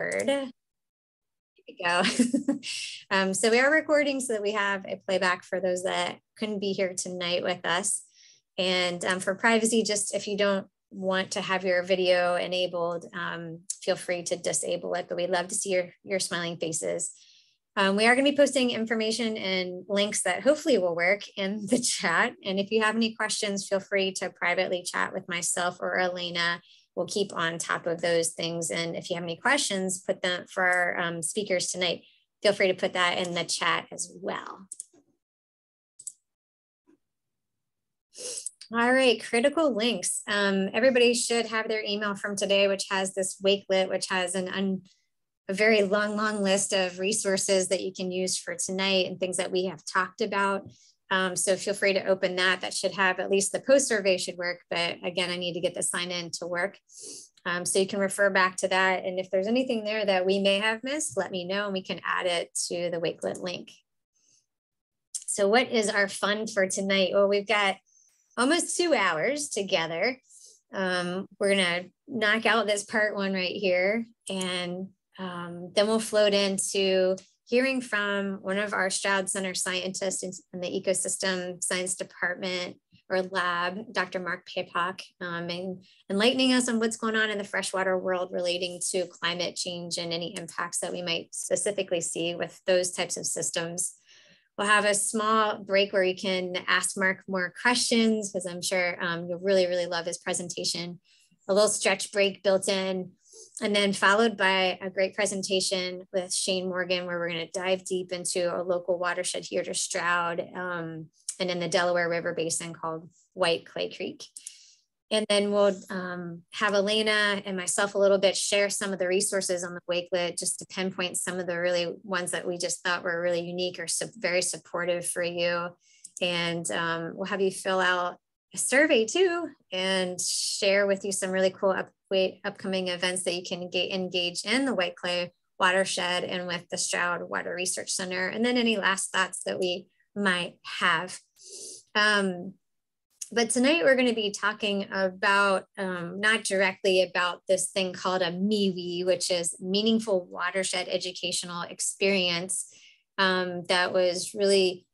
Here we go. um, so we are recording so that we have a playback for those that couldn't be here tonight with us. And um, for privacy, just if you don't want to have your video enabled, um, feel free to disable it, but we'd love to see your, your smiling faces. Um, we are going to be posting information and links that hopefully will work in the chat. And if you have any questions, feel free to privately chat with myself or Elena we'll keep on top of those things. And if you have any questions, put them for our um, speakers tonight, feel free to put that in the chat as well. All right, critical links. Um, everybody should have their email from today, which has this Wakelet, which has an un, a very long, long list of resources that you can use for tonight and things that we have talked about. Um, so feel free to open that. That should have at least the post survey should work. But again, I need to get the sign in to work. Um, so you can refer back to that. And if there's anything there that we may have missed, let me know and we can add it to the Wakelet link. So what is our fun for tonight? Well, we've got almost two hours together. Um, we're gonna knock out this part one right here and um, then we'll float into hearing from one of our Stroud Center scientists in, the ecosystem science department or lab, Dr. Mark Peipoch, um, and enlightening us on what's going on in the freshwater world relating to climate change and any impacts that we might specifically see with those types of systems. We'll have a small break where you can ask Mark more questions because I'm sure um, you'll really, really love his presentation. A little stretch break built in and then followed by a great presentation with Shane Morgan, where we're going to dive deep into a local watershed here to Stroud um, and in the Delaware River Basin called White Clay Creek. And then we'll um, have Elena and myself a little bit share some of the resources on the Wakelet, just to pinpoint some of the really ones that we just thought were really unique or very supportive for you. And um, we'll have you fill out a survey too and share with you some really cool up, wait, upcoming events that you can get engage in the White Clay watershed and with the Stroud Water Research Center. And then any last thoughts that we might have. Um, but tonight we're going to be talking about um, not directly about this thing called a MWEE, which is Meaningful Watershed Educational Experience um, that was really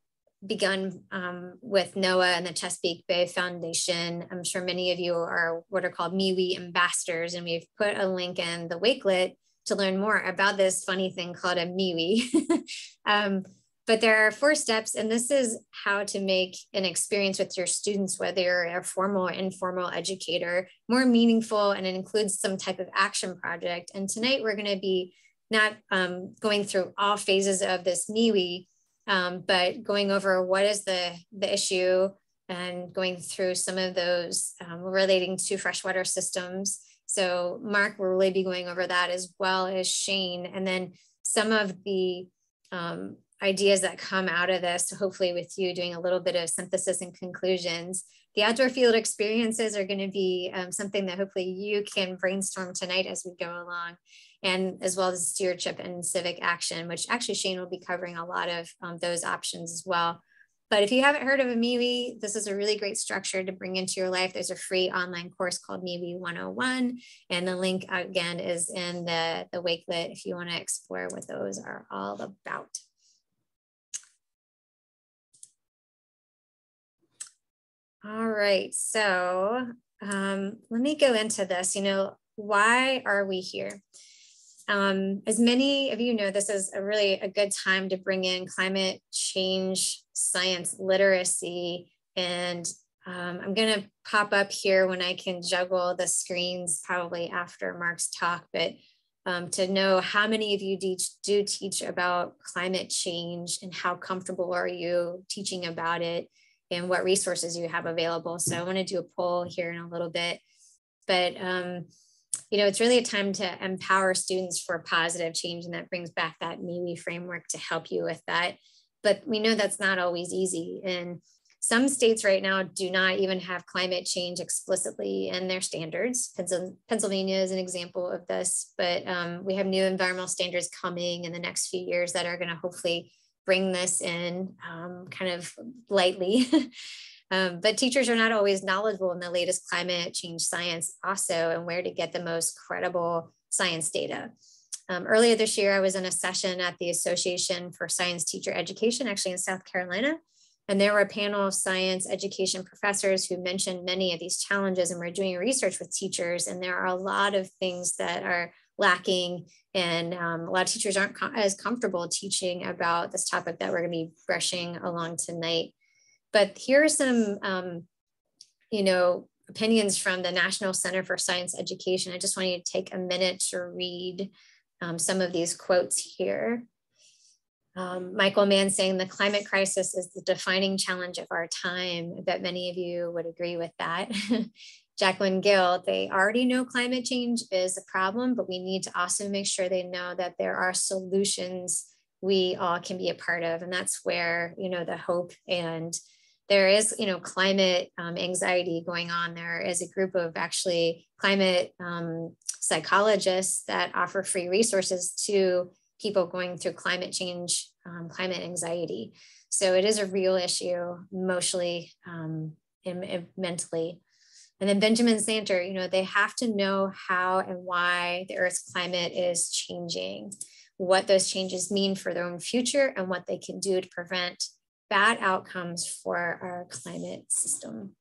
begun um, with NOAA and the Chesapeake Bay Foundation. I'm sure many of you are what are called MWEE ambassadors, and we've put a link in the Wakelet to learn more about this funny thing called a MWEE. um, but there are four steps, and this is how to make an experience with your students, whether you're a formal or informal educator, more meaningful, and it includes some type of action project. And tonight we're going to be not um, going through all phases of this MWEE, um, but going over what is the, the issue and going through some of those um, relating to freshwater systems. So Mark will really be going over that as well as Shane. And then some of the um, ideas that come out of this, hopefully with you doing a little bit of synthesis and conclusions. The outdoor field experiences are going to be um, something that hopefully you can brainstorm tonight as we go along and as well as stewardship and civic action, which actually Shane will be covering a lot of um, those options as well. But if you haven't heard of a MWEE, this is a really great structure to bring into your life. There's a free online course called MWEE 101. And the link again is in the, the Wakelet if you want to explore what those are all about. All right, so um, let me go into this. You know, why are we here? Um, as many of you know, this is a really a good time to bring in climate change science literacy. And um, I'm going to pop up here when I can juggle the screens probably after Mark's talk, but um, to know how many of you do teach about climate change and how comfortable are you teaching about it and what resources you have available. So I want to do a poll here in a little bit, but um, you know, it's really a time to empower students for positive change. And that brings back that MWEE framework to help you with that. But we know that's not always easy. And some states right now do not even have climate change explicitly in their standards. Pennsylvania is an example of this, but um, we have new environmental standards coming in the next few years that are going to hopefully bring this in um, kind of lightly. Um, but teachers are not always knowledgeable in the latest climate change science also and where to get the most credible science data. Um, earlier this year, I was in a session at the Association for Science Teacher Education, actually in South Carolina. And there were a panel of science education professors who mentioned many of these challenges. And we're doing research with teachers. And there are a lot of things that are lacking. And um, a lot of teachers aren't com as comfortable teaching about this topic that we're going to be brushing along tonight. But here are some, um, you know, opinions from the National Center for Science Education. I just want you to take a minute to read um, some of these quotes here. Um, Michael Mann saying the climate crisis is the defining challenge of our time. I bet many of you would agree with that. Jacquelyn Gill, they already know climate change is a problem, but we need to also make sure they know that there are solutions we all can be a part of. And that's where, you know, the hope and there is, you know, climate um, anxiety going on. There is a group of actually climate um, psychologists that offer free resources to people going through climate change, um, climate anxiety. So it is a real issue emotionally um, and, and, mentally. And then Benjamin Santer, you know, they have to know how and why the Earth's climate is changing, what those changes mean for their own future, and what they can do to prevent bad outcomes for our climate system.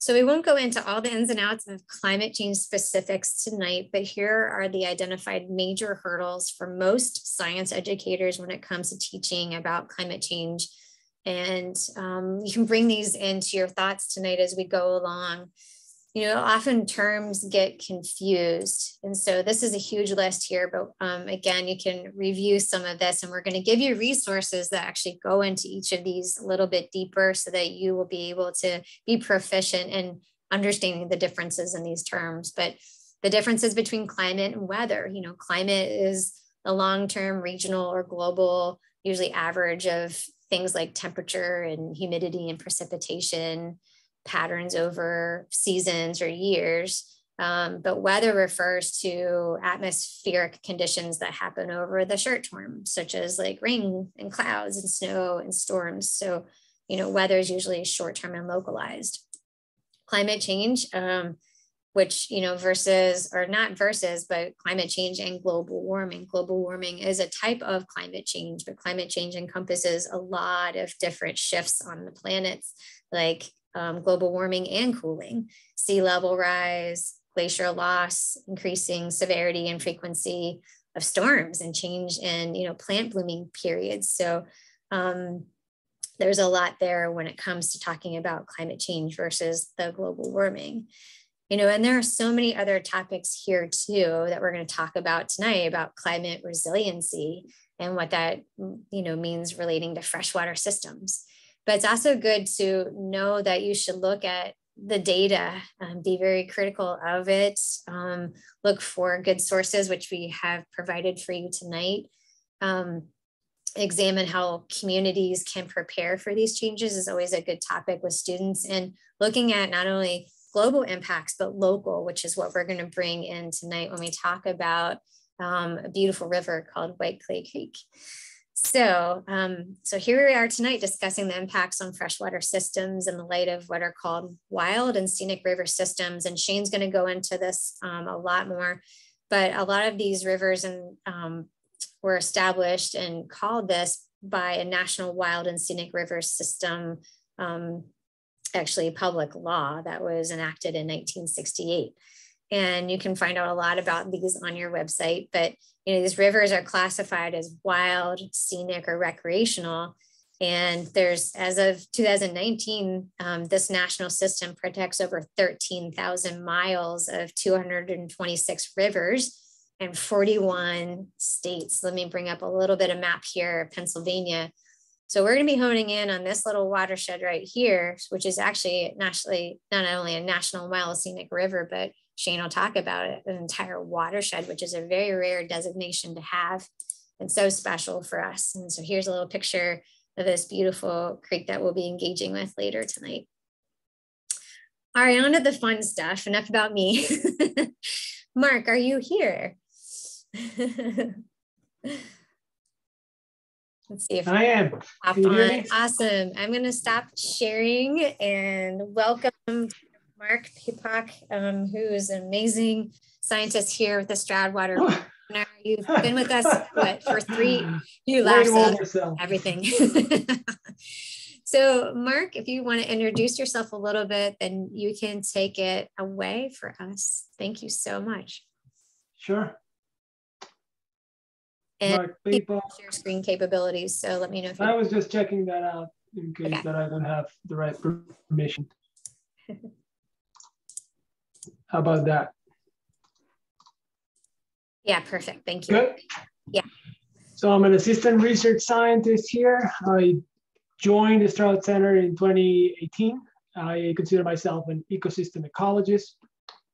So we won't go into all the ins and outs of climate change specifics tonight, but here are the identified major hurdles for most science educators when it comes to teaching about climate change. And um, you can bring these into your thoughts tonight as we go along you know, often terms get confused. And so this is a huge list here, but um, again, you can review some of this and we're gonna give you resources that actually go into each of these a little bit deeper so that you will be able to be proficient in understanding the differences in these terms. But the differences between climate and weather, you know, climate is the long-term regional or global, usually average of things like temperature and humidity and precipitation patterns over seasons or years. Um, but weather refers to atmospheric conditions that happen over the short term, such as like rain and clouds and snow and storms. So, you know, weather is usually short term and localized. Climate change, um, which, you know, versus or not versus, but climate change and global warming. Global warming is a type of climate change, but climate change encompasses a lot of different shifts on the planets, like um, global warming and cooling, sea level rise, glacier loss, increasing severity and frequency of storms and change in you know plant blooming periods. So um, there's a lot there when it comes to talking about climate change versus the global warming. You know, and there are so many other topics here too that we're going to talk about tonight about climate resiliency and what that you know means relating to freshwater systems but it's also good to know that you should look at the data, um, be very critical of it, um, look for good sources, which we have provided for you tonight. Um, examine how communities can prepare for these changes is always a good topic with students and looking at not only global impacts, but local, which is what we're going to bring in tonight when we talk about um, a beautiful river called White Clay Creek. So, um, so here we are tonight discussing the impacts on freshwater systems in the light of what are called wild and scenic river systems. And Shane's going to go into this um, a lot more, but a lot of these rivers and um, were established and called this by a national wild and scenic river system, um, actually public law that was enacted in 1968 and you can find out a lot about these on your website. But you know, these rivers are classified as wild, scenic, or recreational. And there's, as of 2019, um, this national system protects over 13,000 miles of 226 rivers and 41 states. Let me bring up a little bit of map here, Pennsylvania. So we're going to be honing in on this little watershed right here, which is actually nationally, not only a national wild scenic river, but Shane will talk about it, an entire watershed, which is a very rare designation to have and so special for us. And so here's a little picture of this beautiful creek that we'll be engaging with later tonight. All right, on to the fun stuff. Enough about me. Mark, are you here? Let's see if I am. Awesome. I'm going to stop sharing and welcome Mark Peipoch, um, who is an amazing scientist here with the Stroudwater. You've been with us what, for three, you last everything. so Mark, if you want to introduce yourself a little bit, then you can take it away for us. Thank you so much. Sure. And Mark share screen capabilities. So let me know if I was just checking that out in case okay. that I don't have the right permission. How about that? Yeah, perfect. Thank you. Good. Yeah. So I'm an assistant research scientist here. I joined the Stroud Center in 2018. I consider myself an ecosystem ecologist.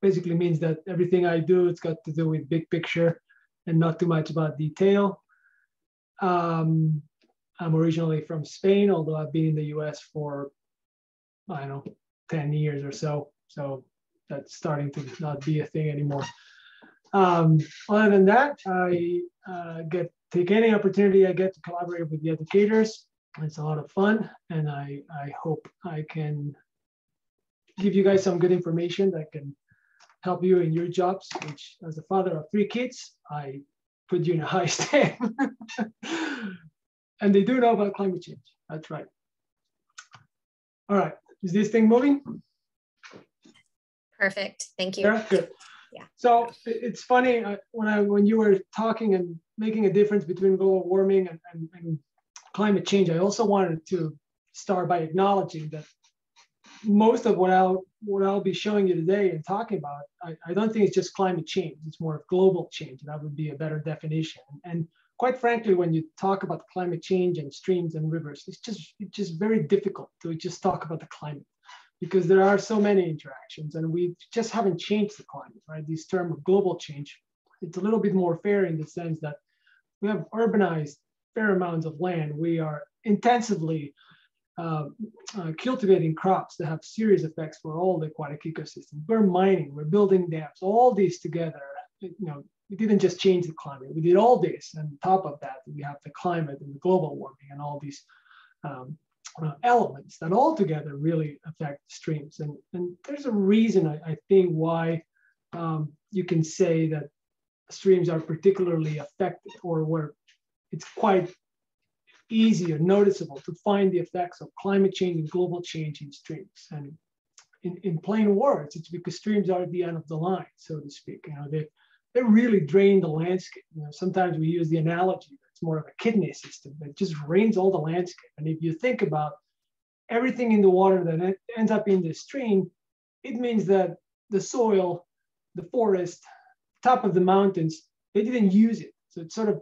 Basically means that everything I do, it's got to do with big picture and not too much about detail. Um, I'm originally from Spain, although I've been in the US for, I don't know, 10 years or so. So that's starting to not be a thing anymore. Um, other than that, I uh, get take any opportunity I get to collaborate with the educators. It's a lot of fun, and I, I hope I can give you guys some good information that can help you in your jobs, which as a father of three kids, I put you in a high step. and they do know about climate change. That's right. All right, is this thing moving? Perfect, thank you. Yeah, good. Yeah. So it's funny uh, when I when you were talking and making a difference between global warming and, and, and climate change, I also wanted to start by acknowledging that most of what I'll what I'll be showing you today and talking about, I, I don't think it's just climate change. It's more of global change. That would be a better definition. And quite frankly, when you talk about climate change and streams and rivers, it's just it's just very difficult to just talk about the climate because there are so many interactions and we just haven't changed the climate, right? This term of global change, it's a little bit more fair in the sense that we have urbanized fair amounts of land. We are intensively uh, uh, cultivating crops that have serious effects for all the aquatic ecosystem. We're mining, we're building dams, all these together, you know, we didn't just change the climate. We did all this, and on top of that, we have the climate and the global warming and all these um, uh, elements that all together really affect streams. And, and there's a reason, I, I think, why um, you can say that streams are particularly affected or where it's quite easy or noticeable to find the effects of climate change and global change in streams. And in, in plain words, it's because streams are at the end of the line, so to speak. You know, they, they really drain the landscape. You know, sometimes we use the analogy more of a kidney system that just drains all the landscape. And if you think about everything in the water that ends up in the stream, it means that the soil, the forest, top of the mountains, they didn't use it. So it's sort of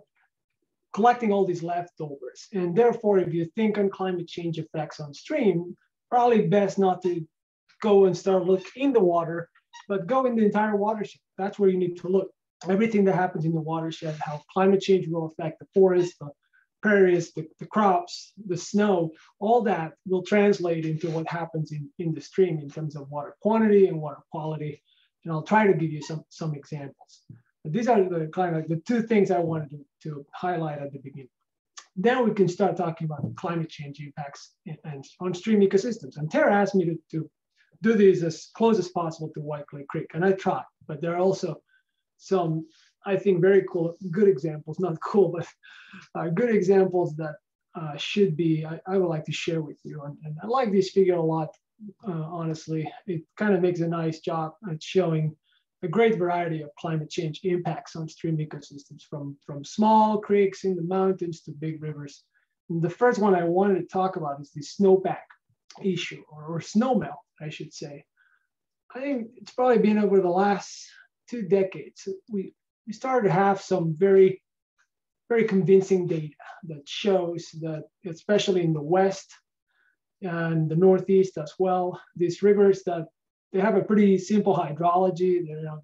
collecting all these leftovers. And therefore, if you think on climate change effects on stream, probably best not to go and start look in the water, but go in the entire watershed. That's where you need to look everything that happens in the watershed, how climate change will affect the forests, the prairies, the, the crops, the snow, all that will translate into what happens in, in the stream in terms of water quantity and water quality. And I'll try to give you some, some examples. But these are the kind of the two things I wanted to, to highlight at the beginning. Then we can start talking about climate change impacts and on stream ecosystems. And Tara asked me to, to do these as close as possible to White Clay Creek, and I tried, but there are also some, I think, very cool, good examples, not cool, but uh, good examples that uh, should be, I, I, would like to share with you. And, and I like this figure a lot, uh, honestly. It kind of makes a nice job at showing a great variety of climate change impacts on stream ecosystems from, from small creeks in the mountains to big rivers. And the first one I wanted to talk about is the snowpack issue or, or snow melt, I should say. I think it's probably been over the last two decades, we, we started to have some very, very convincing data that shows that, especially in the West and the Northeast as well, these rivers that they have a pretty simple hydrology. They're, you know,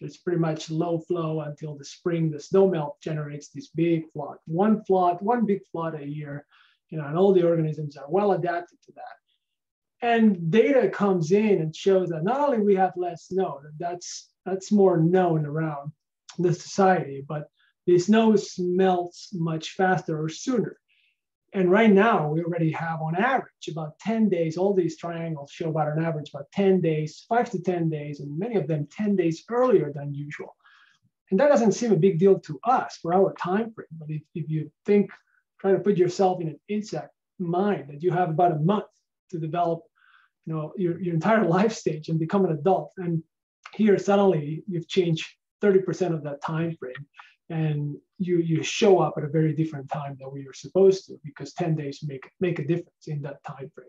there's pretty much low flow until the spring. The snow melt generates this big flood, one flood, one big flood a year, you know, and all the organisms are well adapted to that and data comes in and shows that not only we have less snow, that's that's more known around the society, but the snow melts much faster or sooner. And right now, we already have on average about 10 days. All these triangles show about an average about 10 days, five to 10 days, and many of them 10 days earlier than usual. And that doesn't seem a big deal to us for our time frame. But if, if you think, try to put yourself in an insect mind that you have about a month to develop you know, your, your entire life stage and become an adult. And here suddenly you've changed 30% of that time frame and you you show up at a very different time than we are supposed to because 10 days make make a difference in that time frame.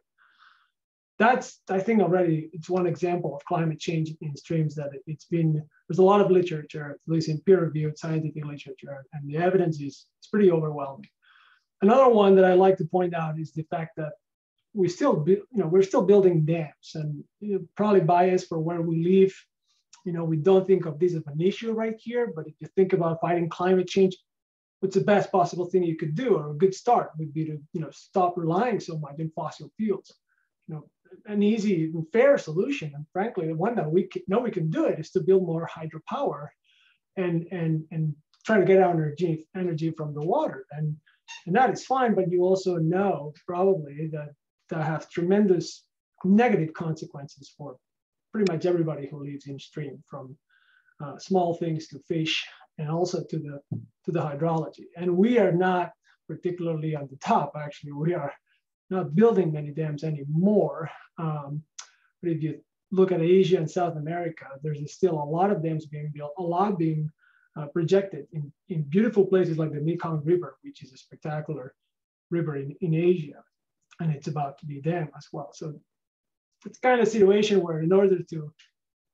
That's i think already it's one example of climate change in streams that it's been there's a lot of literature at least in peer reviewed scientific literature and the evidence is it's pretty overwhelming. Another one that i like to point out is the fact that we still you know we're still building dams and you know, probably bias for where we live you know, we don't think of this as an issue right here, but if you think about fighting climate change, what's the best possible thing you could do or a good start would be to, you know, stop relying so much on fossil fuels. You know, an easy and fair solution, and frankly, the one that we know we can do it is to build more hydropower and and and try to get our energy energy from the water. And and that is fine, but you also know probably that that have tremendous negative consequences for pretty much everybody who lives in stream, from uh, small things to fish, and also to the to the hydrology. And we are not particularly on the top. Actually, we are not building many dams anymore. Um, but if you look at Asia and South America, there's still a lot of dams being built, a lot being uh, projected in, in beautiful places like the Mekong River, which is a spectacular river in, in Asia. And it's about to be dammed as well. So it's kind of a situation where in order to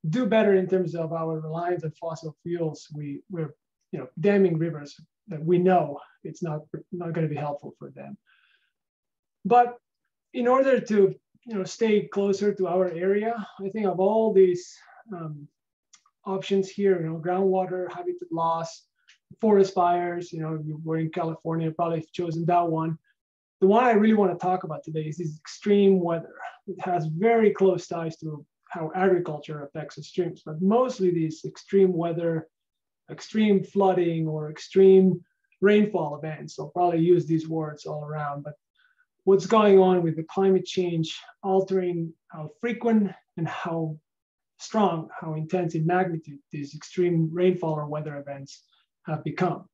do better in terms of our reliance on fossil fuels, we, we're you know, damming rivers that we know it's not, not going to be helpful for them. But in order to you know, stay closer to our area, I think of all these um, options here, you know, groundwater, habitat loss, forest fires, you know, you were in California, probably chosen that one. The one I really want to talk about today is this extreme weather. It has very close ties to how agriculture affects the streams, but mostly these extreme weather, extreme flooding, or extreme rainfall events. I'll probably use these words all around, but what's going on with the climate change altering how frequent and how strong, how intense in magnitude these extreme rainfall or weather events have become.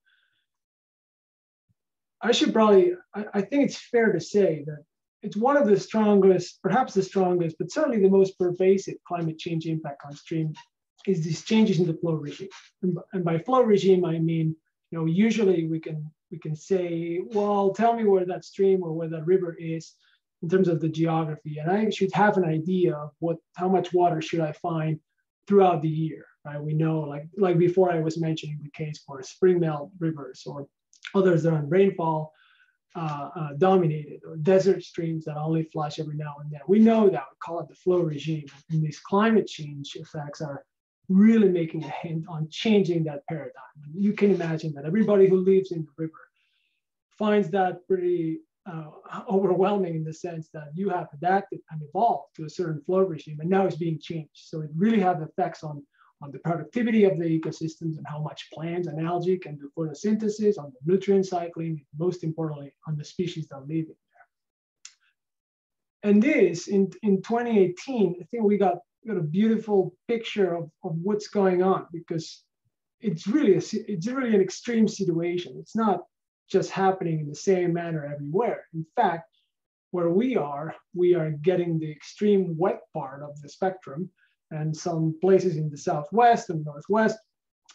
I should probably, I, I, think it's fair to say that it's one of the strongest, perhaps the strongest, but certainly the most pervasive climate change impact on stream is these changes in the flow regime. And, by flow regime, I mean, you know, usually we can we can say, well, tell me where that stream or where that river is in terms of the geography, and I should have an idea of what how much water should I find throughout the year. Right? We know, like like before, I was mentioning the case for spring melt rivers or others that are on rainfall uh, uh, dominated or desert streams that only flush every now and then. We know that, we call it the flow regime. And these climate change effects are really making a hint on changing that paradigm. You can imagine that everybody who lives in the river finds that pretty uh, overwhelming in the sense that you have adapted and evolved to a certain flow regime and now it's being changed. So it really has effects on on the productivity of the ecosystems and how much plants and algae can do photosynthesis, on the nutrient cycling, most importantly, on the species that live in there. And this, in, in 2018, I think we got, got a beautiful picture of, of what's going on because it's really, a, it's really an extreme situation. It's not just happening in the same manner everywhere. In fact, where we are, we are getting the extreme wet part of the spectrum and some places in the southwest and northwest,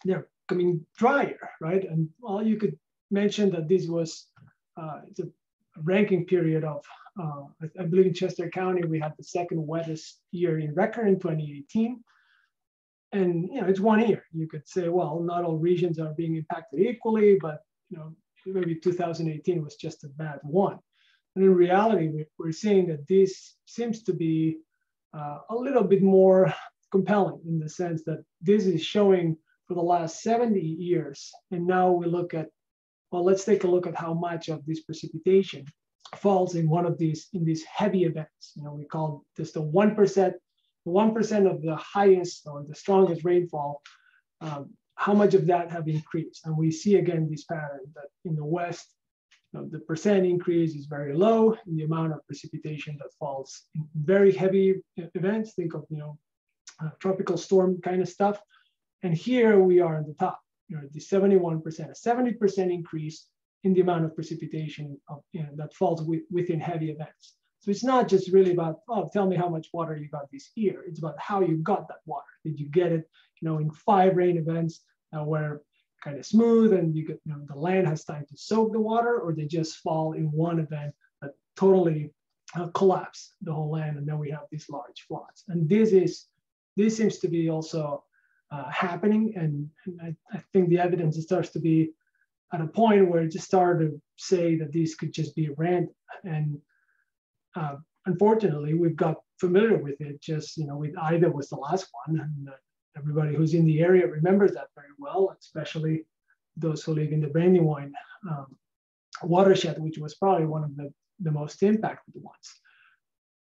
they're coming drier, right? And well, you could mention that this was uh, a ranking period of, uh, I, I, believe in Chester County, we had the second wettest year in record in 2018. And you know, it's one year. You could say, well, not all regions are being impacted equally, but you know, maybe 2018 was just a bad one. And in reality, we're seeing that this seems to be uh, a little bit more compelling in the sense that this is showing for the last 70 years. And now we look at, well, let's take a look at how much of this precipitation falls in one of these, in these heavy events. You know, we call this the 1%, the 1% of the highest or the strongest rainfall, um, how much of that have increased? And we see again this pattern that in the West, know, the percent increase is very low in the amount of precipitation that falls in very heavy events. Think of you know uh, tropical storm kind of stuff. And here we are on the top, you know, the 71%, a 70% increase in the amount of precipitation of, you know, that falls within heavy events. So it's not just really about, oh, tell me how much water you got this year. It's about how you got that water. Did you get it, you know, in five rain events uh, where kind of smooth and you get, you know, the land has time to soak the water or they just fall in one event that totally uh, collapse the whole land and then we have these large floods. And this is, this seems to be also uh, happening and, and I, I, think the evidence starts to be at a point where it just started to say that these could just be random and uh, unfortunately, we've got familiar with it. Just you know, with Ida was the last one, and uh, everybody who's in the area remembers that very well, especially those who live in the Brandywine um, watershed, which was probably one of the, the most impacted ones.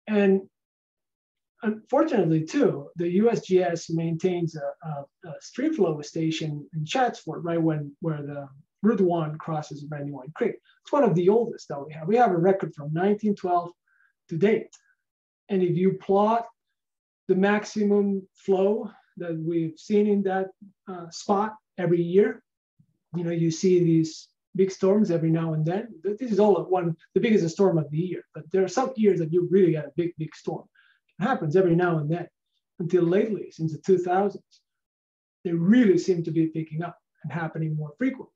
And unfortunately, too, the USGS maintains a, a, a stream flow station in Chadds Ford, right when where the Route One crosses Brandywine Creek. It's one of the oldest that we have. We have a record from 1912 to date. And if you plot the maximum flow that we've seen in that uh, spot every year, you know, you see these big storms every now and then. This is all at one, the biggest storm of the year. But there are some years that you really get a big, big storm. It happens every now and then. Until lately, since the 2000s, they really seem to be picking up and happening more frequently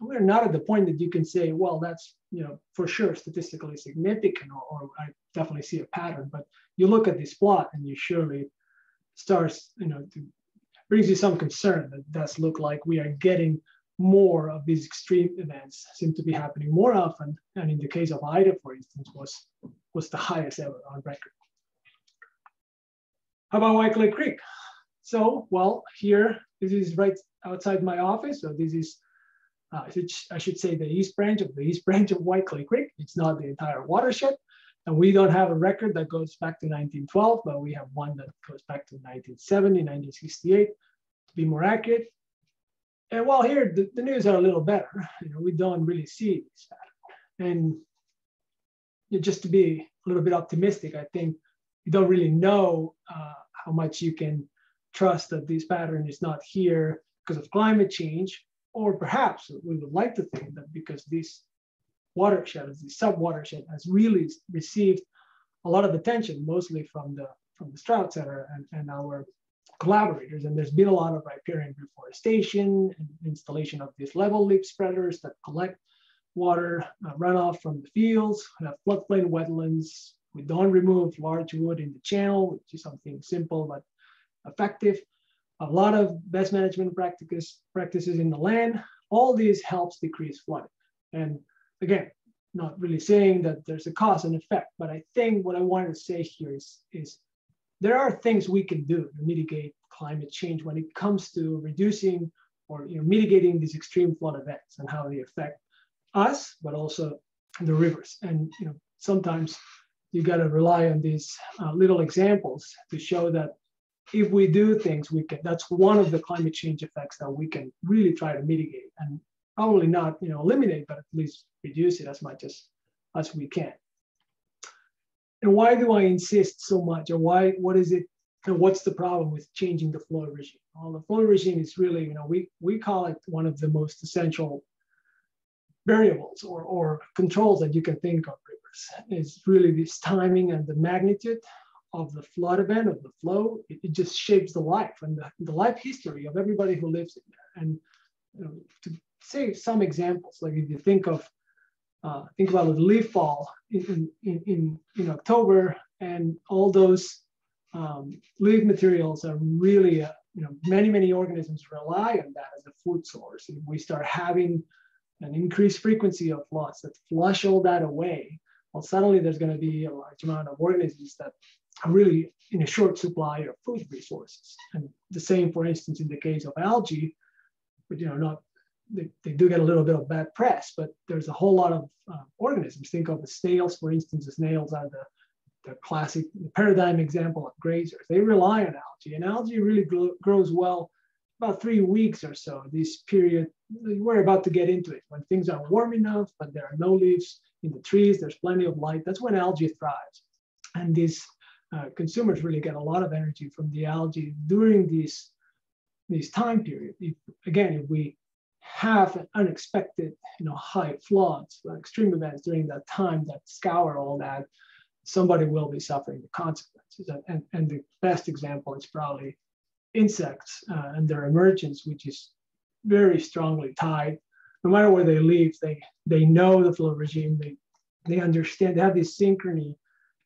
we're not at the point that you can say, well, that's you know for sure statistically significant, or, or I definitely see a pattern. But you look at this plot and you surely starts, you know, to, brings you some concern that does look like we are getting more of these extreme events seem to be happening more often. And in the case of Ida, for instance, was was the highest ever on record. How about White Clay Creek? So, well, here, this is right outside my office. So this is uh, I, should, I should say the east branch of the east branch of White Clay Creek. It's not the entire watershed. And we don't have a record that goes back to 1912, but we have one that goes back to 1970, 1968, to be more accurate. And while here, the, the news are a little better. You know, we don't really see this pattern. And just to be a little bit optimistic, I think you don't really know uh, how much you can trust that this pattern is not here because of climate change or perhaps we would like to think that because this watershed, this sub-watershed has really received a lot of attention, mostly from the from the Stroud Center and, and our collaborators. And there's been a lot of riparian reforestation and installation of these level lip spreaders that collect water uh, runoff from the fields, have floodplain wetlands. We don't remove large wood in the channel, which is something simple but effective a lot of best management practices, practices in the land. All these helps decrease flooding. And again, not really saying that there's a cause and effect, but I think what I wanted to say here is, is there are things we can do to mitigate climate change when it comes to reducing or you know, mitigating these extreme flood events and how they affect us, but also the rivers. And you know, sometimes you got to rely on these uh, little examples to show that if we do things, we can. That's one of the climate change effects that we can really try to mitigate and probably not, you know, eliminate, but at least reduce it as much as as we can. And why do I insist so much, or why? What is it? And what's the problem with changing the flow regime? Well, the flow regime is really, you know, we we call it one of the most essential variables or, or controls that you can think of rivers. Is really this timing and the magnitude of the flood event, of the flow, it, it just shapes the life and the, the, life history of everybody who lives in there. And you know, to say some examples, like if you think of, uh, think about the leaf fall in, in, in, in October and all those um, leaf materials are really, uh, you know, many, many organisms rely on that as a food source. If we start having an increased frequency of floods that flush all that away, well, suddenly there's going to be a large amount of organisms that are really in a short supply of food resources. And the same, for instance, in the case of algae, but you know, not they, they do get a little bit of bad press, but there's a whole lot of uh, organisms. Think of the snails, for instance. The snails are the, the classic the paradigm example of grazers. They rely on algae, and algae really grows well about three weeks or so, this period, we're about to get into it, when things are warm enough, but there are no leaves in the trees, there's plenty of light, that's when algae thrives. And these uh, consumers really get a lot of energy from the algae during these, these time period. If, again, if we have unexpected, you know, high floods, extreme events during that time that scour all that, somebody will be suffering the consequences. And, and, the best example is probably insects uh, and their emergence, which is very strongly tied. No matter where they live, they, they know the flow regime, they, they understand, they have this synchrony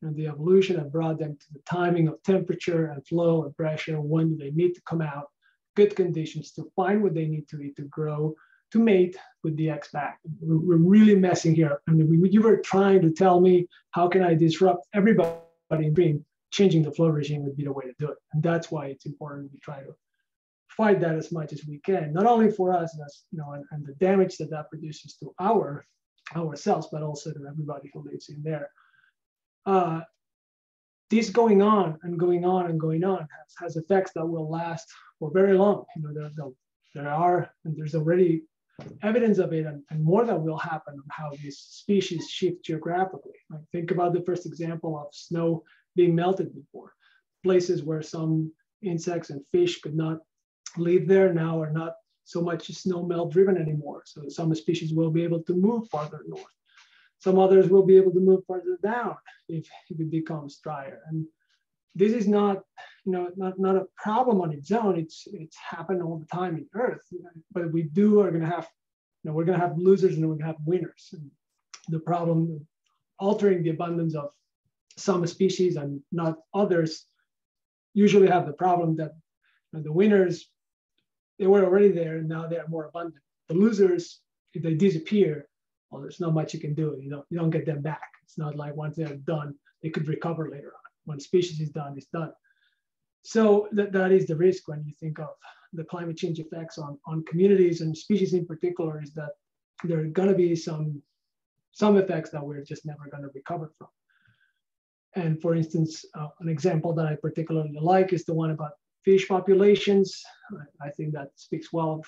and the evolution have brought them to the timing of temperature and flow and pressure, when do they need to come out, good conditions to find what they need to eat to grow, to mate with the back. We're, we're really messing here. I mean, we, you were trying to tell me how can I disrupt everybody in dream? Changing the flow regime would be the way to do it, and that's why it's important we try to fight that as much as we can, not only for us as you know, and, and the damage that that produces to our ourselves, but also to everybody who lives in there uh, this going on and going on and going on has, has effects that will last for very long. You know, there, there, there are, and there's already evidence of it and, and, more that will happen on how these species shift geographically. Like think about the first example of snow being melted before. Places where some insects and fish could not live there now are not so much snow melt driven anymore. So some species will be able to move farther north. Some others will be able to move further down if, if it becomes drier. And this is not, you know, not, not a problem on its own. It's it's happened all the time in Earth. But we do are going to have, you know, we're going to have losers and we're going to have winners. And the problem, altering the abundance of some species and not others, usually have the problem that you know, the winners, they were already there and now they are more abundant. The losers, if they disappear, well, there's not much you can do. You don't, you don't get them back. It's not like once they're done, they could recover later on. When species is done, it's done. So that, that is the risk when you think of the climate change effects on, on communities and species in particular is that there are going to be some, some effects that we're just never going to recover from. And for instance, uh, an example that I particularly like is the one about fish populations. I think that speaks well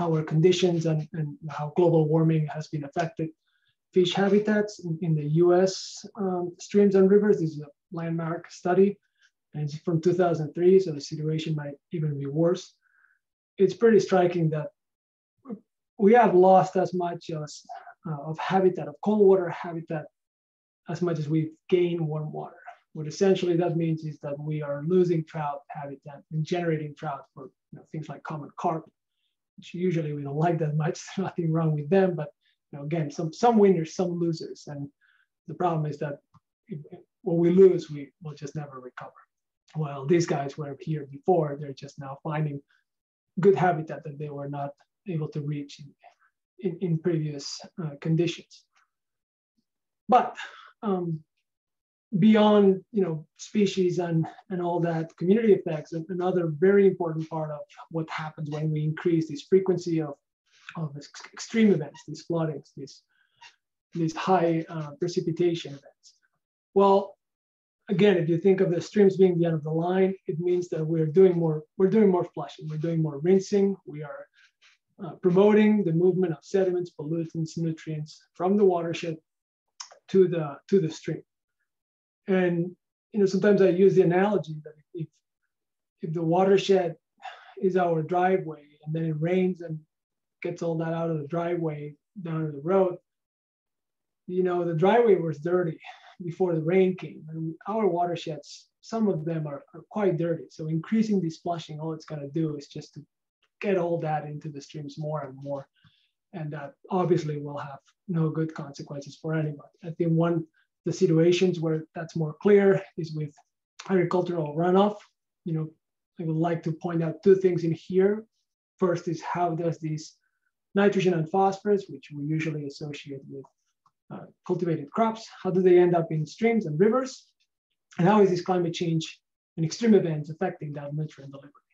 our conditions and, and how global warming has been affected fish habitats in, in the US um, streams and rivers. This is a landmark study and it's from 2003, so the situation might even be worse. It's pretty striking that we have lost as much as, uh, of habitat, of cold water habitat, as much as we've gained warm water. What essentially that means is that we are losing trout habitat and generating trout for you know, things like common carp usually we don't like that much. There's nothing wrong with them, but you know, again, some some winners, some losers, and the problem is that if, when we lose, we will just never recover. Well, these guys were here before; they're just now finding good habitat that they were not able to reach in, in, in previous uh, conditions. But um, beyond you know species and and all that community effects another very important part of what happens when we increase this frequency of of extreme events these floodings these these high uh, precipitation events. Well again if you think of the streams being the end of the line it means that we're doing more we're doing more flushing we're doing more rinsing we are uh, promoting the movement of sediments pollutants nutrients from the watershed to the to the stream and you know, sometimes I use the analogy that if if the watershed is our driveway and then it rains and gets all that out of the driveway down to the road, you know, the driveway was dirty before the rain came. And our watersheds, some of them are, are quite dirty. So increasing this flushing, all it's going to do is just to get all that into the streams more and more. And that obviously will have no good consequences for anybody. I think one the situations where that's more clear is with agricultural runoff. You know, I would like to point out two things in here. First is how does this nitrogen and phosphorus, which we usually associate with uh, cultivated crops, how do they end up in streams and rivers? And how is this climate change and extreme events affecting that nutrient delivery?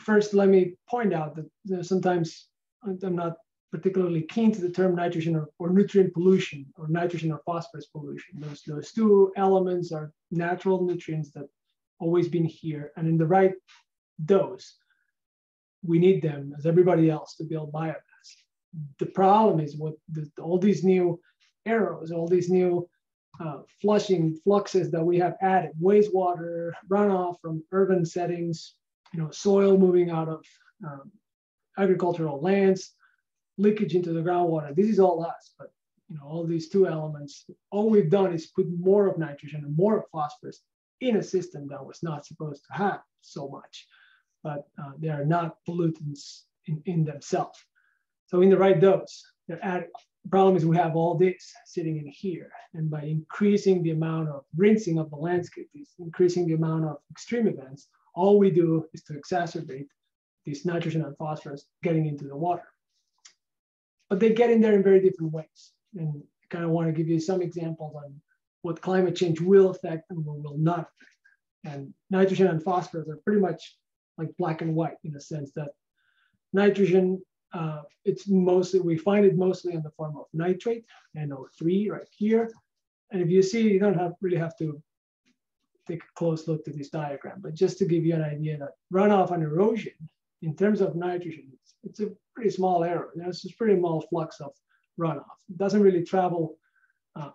First, let me point out that sometimes I'm not particularly keen to the term nitrogen or, or, nutrient pollution or nitrogen or phosphorus pollution. Those, those two elements are natural nutrients that always been here and in the right dose, we need them as everybody else to build biomass. The problem is what the, all these new arrows, all these new uh, flushing fluxes that we have added, wastewater, runoff from urban settings, you know, soil moving out of um, agricultural lands, leakage into the groundwater. This is all us, but you know, all these two elements, all we've done is put more of nitrogen and more of phosphorus in a system that was not supposed to have so much, but uh, they are not pollutants in, in themselves. So in the right dose, they're added. The problem is we have all this sitting in here. And by increasing the amount of rinsing of the landscape, increasing the amount of extreme events, all we do is to exacerbate this nitrogen and phosphorus getting into the water. But they get in there in very different ways. And I kind of want to give you some examples on what climate change will affect and what will not affect. And nitrogen and phosphorus are pretty much like black and white in the sense that nitrogen, uh, it's mostly, we find it mostly in the form of nitrate, NO3 right here. And if you see, you don't have really have to take a close look to this diagram, but just to give you an idea that runoff and erosion in terms of nitrogen, it's, it's a pretty small error. There's a pretty small flux of runoff. It doesn't really travel uh,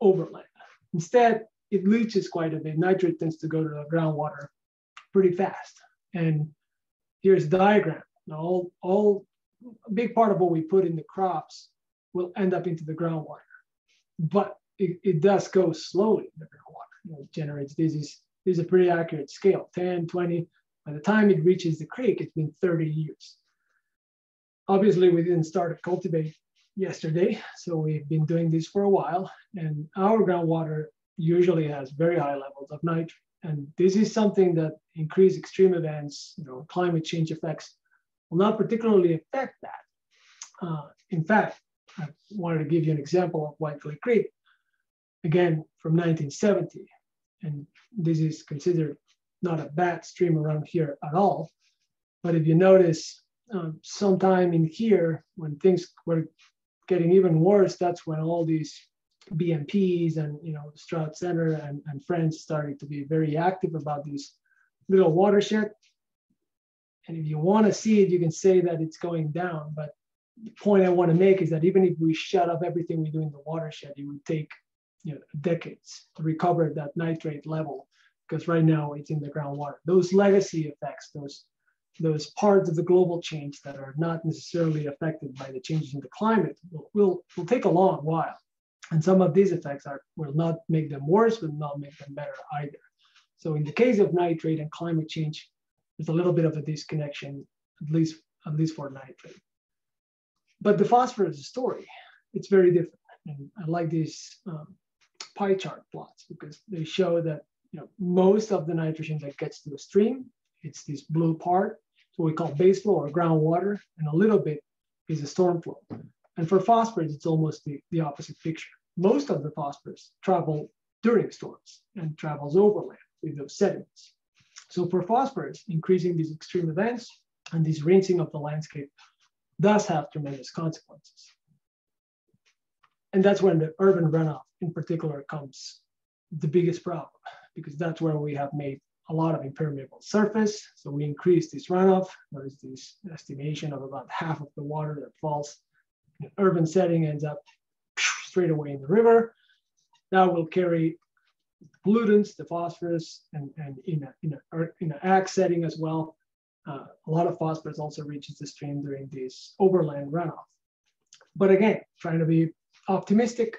overland. Instead, it leaches quite a bit. Nitrate tends to go to the groundwater pretty fast. And here's the diagram. Now, all, all a big part of what we put in the crops will end up into the groundwater. But it, it does go slowly in the groundwater. You know, it generates, this is, this is a pretty accurate scale, 10, 20. By the time it reaches the creek, it's been 30 years. Obviously, we didn't start cultivate yesterday. So we've been doing this for a while and our groundwater usually has very high levels of nitrate. And this is something that increased extreme events, you know, climate change effects will not particularly affect that. Uh, in fact, I wanted to give you an example of White Clay Creek, again, from 1970. And this is considered not a bad stream around here at all. But if you notice, um, sometime in here, when things were getting even worse, that's when all these BMPs and you know Stroud Center and, and friends started to be very active about these little watershed. And if you want to see it, you can say that it's going down. But the point I want to make is that even if we shut up everything we do in the watershed, it would take you know, decades to recover that nitrate level because right now it's in the groundwater. Those legacy effects, those those parts of the global change that are not necessarily affected by the changes in the climate will, will, will take a long while. And some of these effects are, will not make them worse, will not make them better either. So in the case of nitrate and climate change, there's a little bit of a disconnection, at least, at least for nitrate. But the phosphorus story, it's very different. And I like these um, pie chart plots because they show that you know most of the nitrogen that gets to the stream, it's this blue part, what we call base flow or groundwater, and a little bit is a storm flow. And for phosphorus, it's almost the, the opposite picture. Most of the phosphorus travel during storms and travels overland with those sediments. So for phosphorus, increasing these extreme events and this rinsing of the landscape does have tremendous consequences. And that's when the urban runoff in particular comes the biggest problem, because that's where we have made a lot of impermeable surface. So we increase this runoff. There is this estimation of about half of the water that falls in an urban setting ends up straight away in the river. That will carry pollutants, the phosphorus, and, and in, a, in, a, in an ag setting as well. Uh, a lot of phosphorus also reaches the stream during this overland runoff. But again, trying to be optimistic,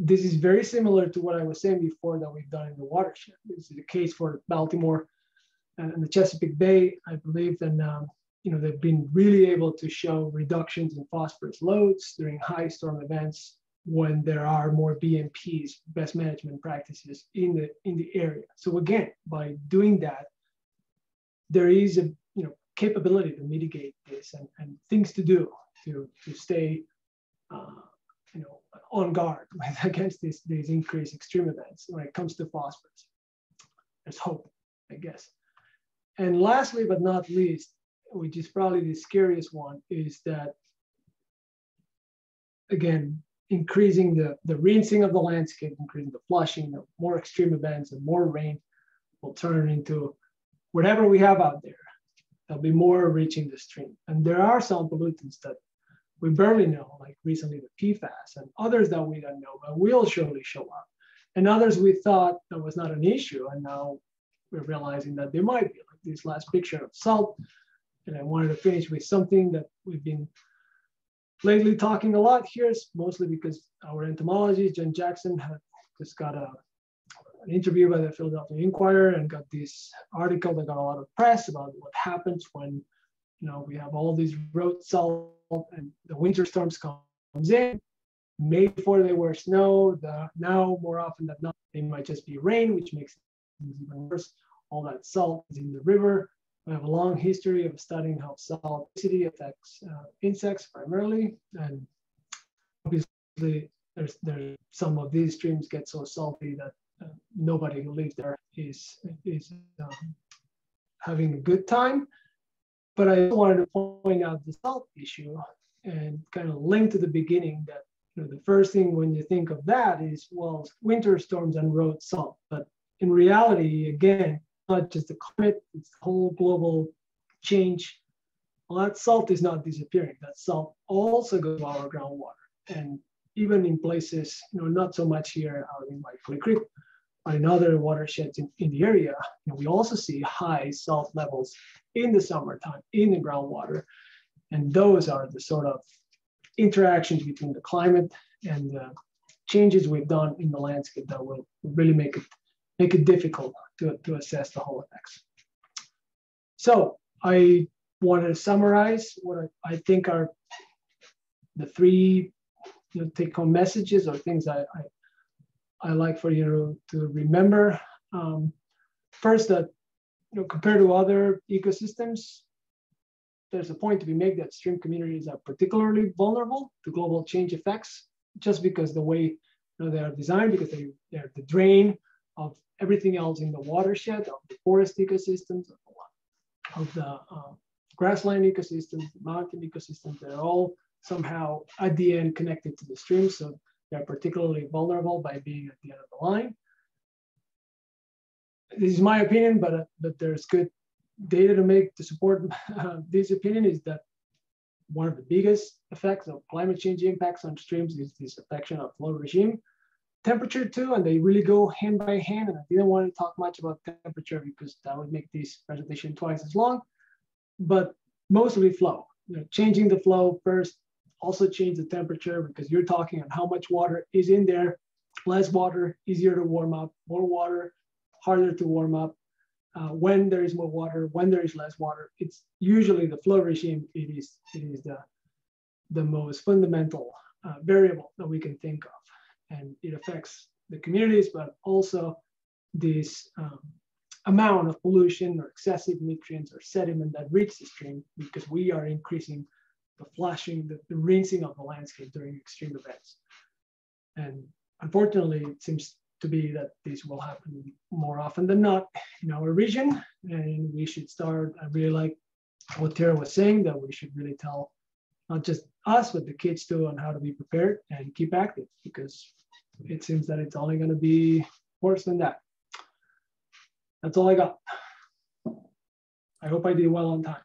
this is very similar to what I was saying before that we've done in the watershed. This is the case for Baltimore and the Chesapeake Bay, I believe. And um, you know they've been really able to show reductions in phosphorus loads during high storm events when there are more BMPs, best management practices in the in the area. So again, by doing that, there is a you know capability to mitigate this and, and things to do to to stay uh, you know on guard against these, these increased extreme events when it comes to phosphorus. There's hope, I guess. And lastly, but not least, which is probably the scariest one, is that, again, increasing the, the rinsing of the landscape, increasing the flushing, the more extreme events and more rain will turn into whatever we have out there there'll be more reaching the stream. And there are some pollutants that we barely know, like recently the PFAS and others that we don't know, but will surely show up. And others we thought that was not an issue, and now we're realizing that they might be, like this last picture of salt. And I wanted to finish with something that we've been lately talking a lot here, mostly because our entomologist, John Jackson, had just got a, an interview by the Philadelphia Inquirer and got this article that got a lot of press about what happens when you know we have all these road salt and the winter storms comes in. May before they were snow, the, now more often than not, they might just be rain, which makes things even worse. All that salt is in the river. We have a long history of studying how salticity affects uh, insects primarily, and obviously there's there some of these streams get so salty that uh, nobody who lives there is is um, having a good time. But I wanted to point out the salt issue and kind of link to the beginning that you know, the first thing when you think of that is well winter storms and road salt, but in reality, again, not just the climate, it's the whole global change. Well, that salt is not disappearing. That salt also goes to our groundwater. And even in places, you know, not so much here out in White Creek, but in other watersheds in, in the area, know, we also see high salt levels in the summertime in the groundwater. And those are the sort of interactions between the climate and the changes we've done in the landscape that will really make it make it difficult to, to assess the whole effects. So I want to summarize what I, I think are the three you know, take-home messages or things I, I, I, like for you to, remember. Um, first, that you know, compared to other ecosystems, there's a point to be made that stream communities are particularly vulnerable to global change effects, just because the way you know, they are designed, because they, they're the drain of everything else in the watershed, of the forest ecosystems, of the uh, grassland ecosystems, mountain ecosystems, they're all somehow at the end connected to the stream. So they're particularly vulnerable by being at the end of the line. This is my opinion, but, uh, but there's good data to make to support uh, this opinion is that one of the biggest effects of climate change impacts on streams is this affection of flow regime temperature too, and they really go hand by hand. And I didn't want to talk much about temperature because that would make this presentation twice as long, but mostly flow. You know, changing the flow first, also change the temperature because you're talking on how much water is in there. Less water, easier to warm up, more water, harder to warm up. Uh, when there is more water, when there is less water, it's usually the flow regime. It is it is the the most fundamental uh, variable that we can think of and it affects the communities, but also this um, amount of pollution or excessive nutrients or sediment that reach the stream because we are increasing the flushing, the, the rinsing of the landscape during extreme events. And unfortunately, it seems to be that this will happen more often than not in our region. And we should start, I really like what Tara was saying, that we should really tell not just us, but the kids too, on how to be prepared and keep active because it seems that it's only going to be worse than that. That's all I got. I hope I did well on time.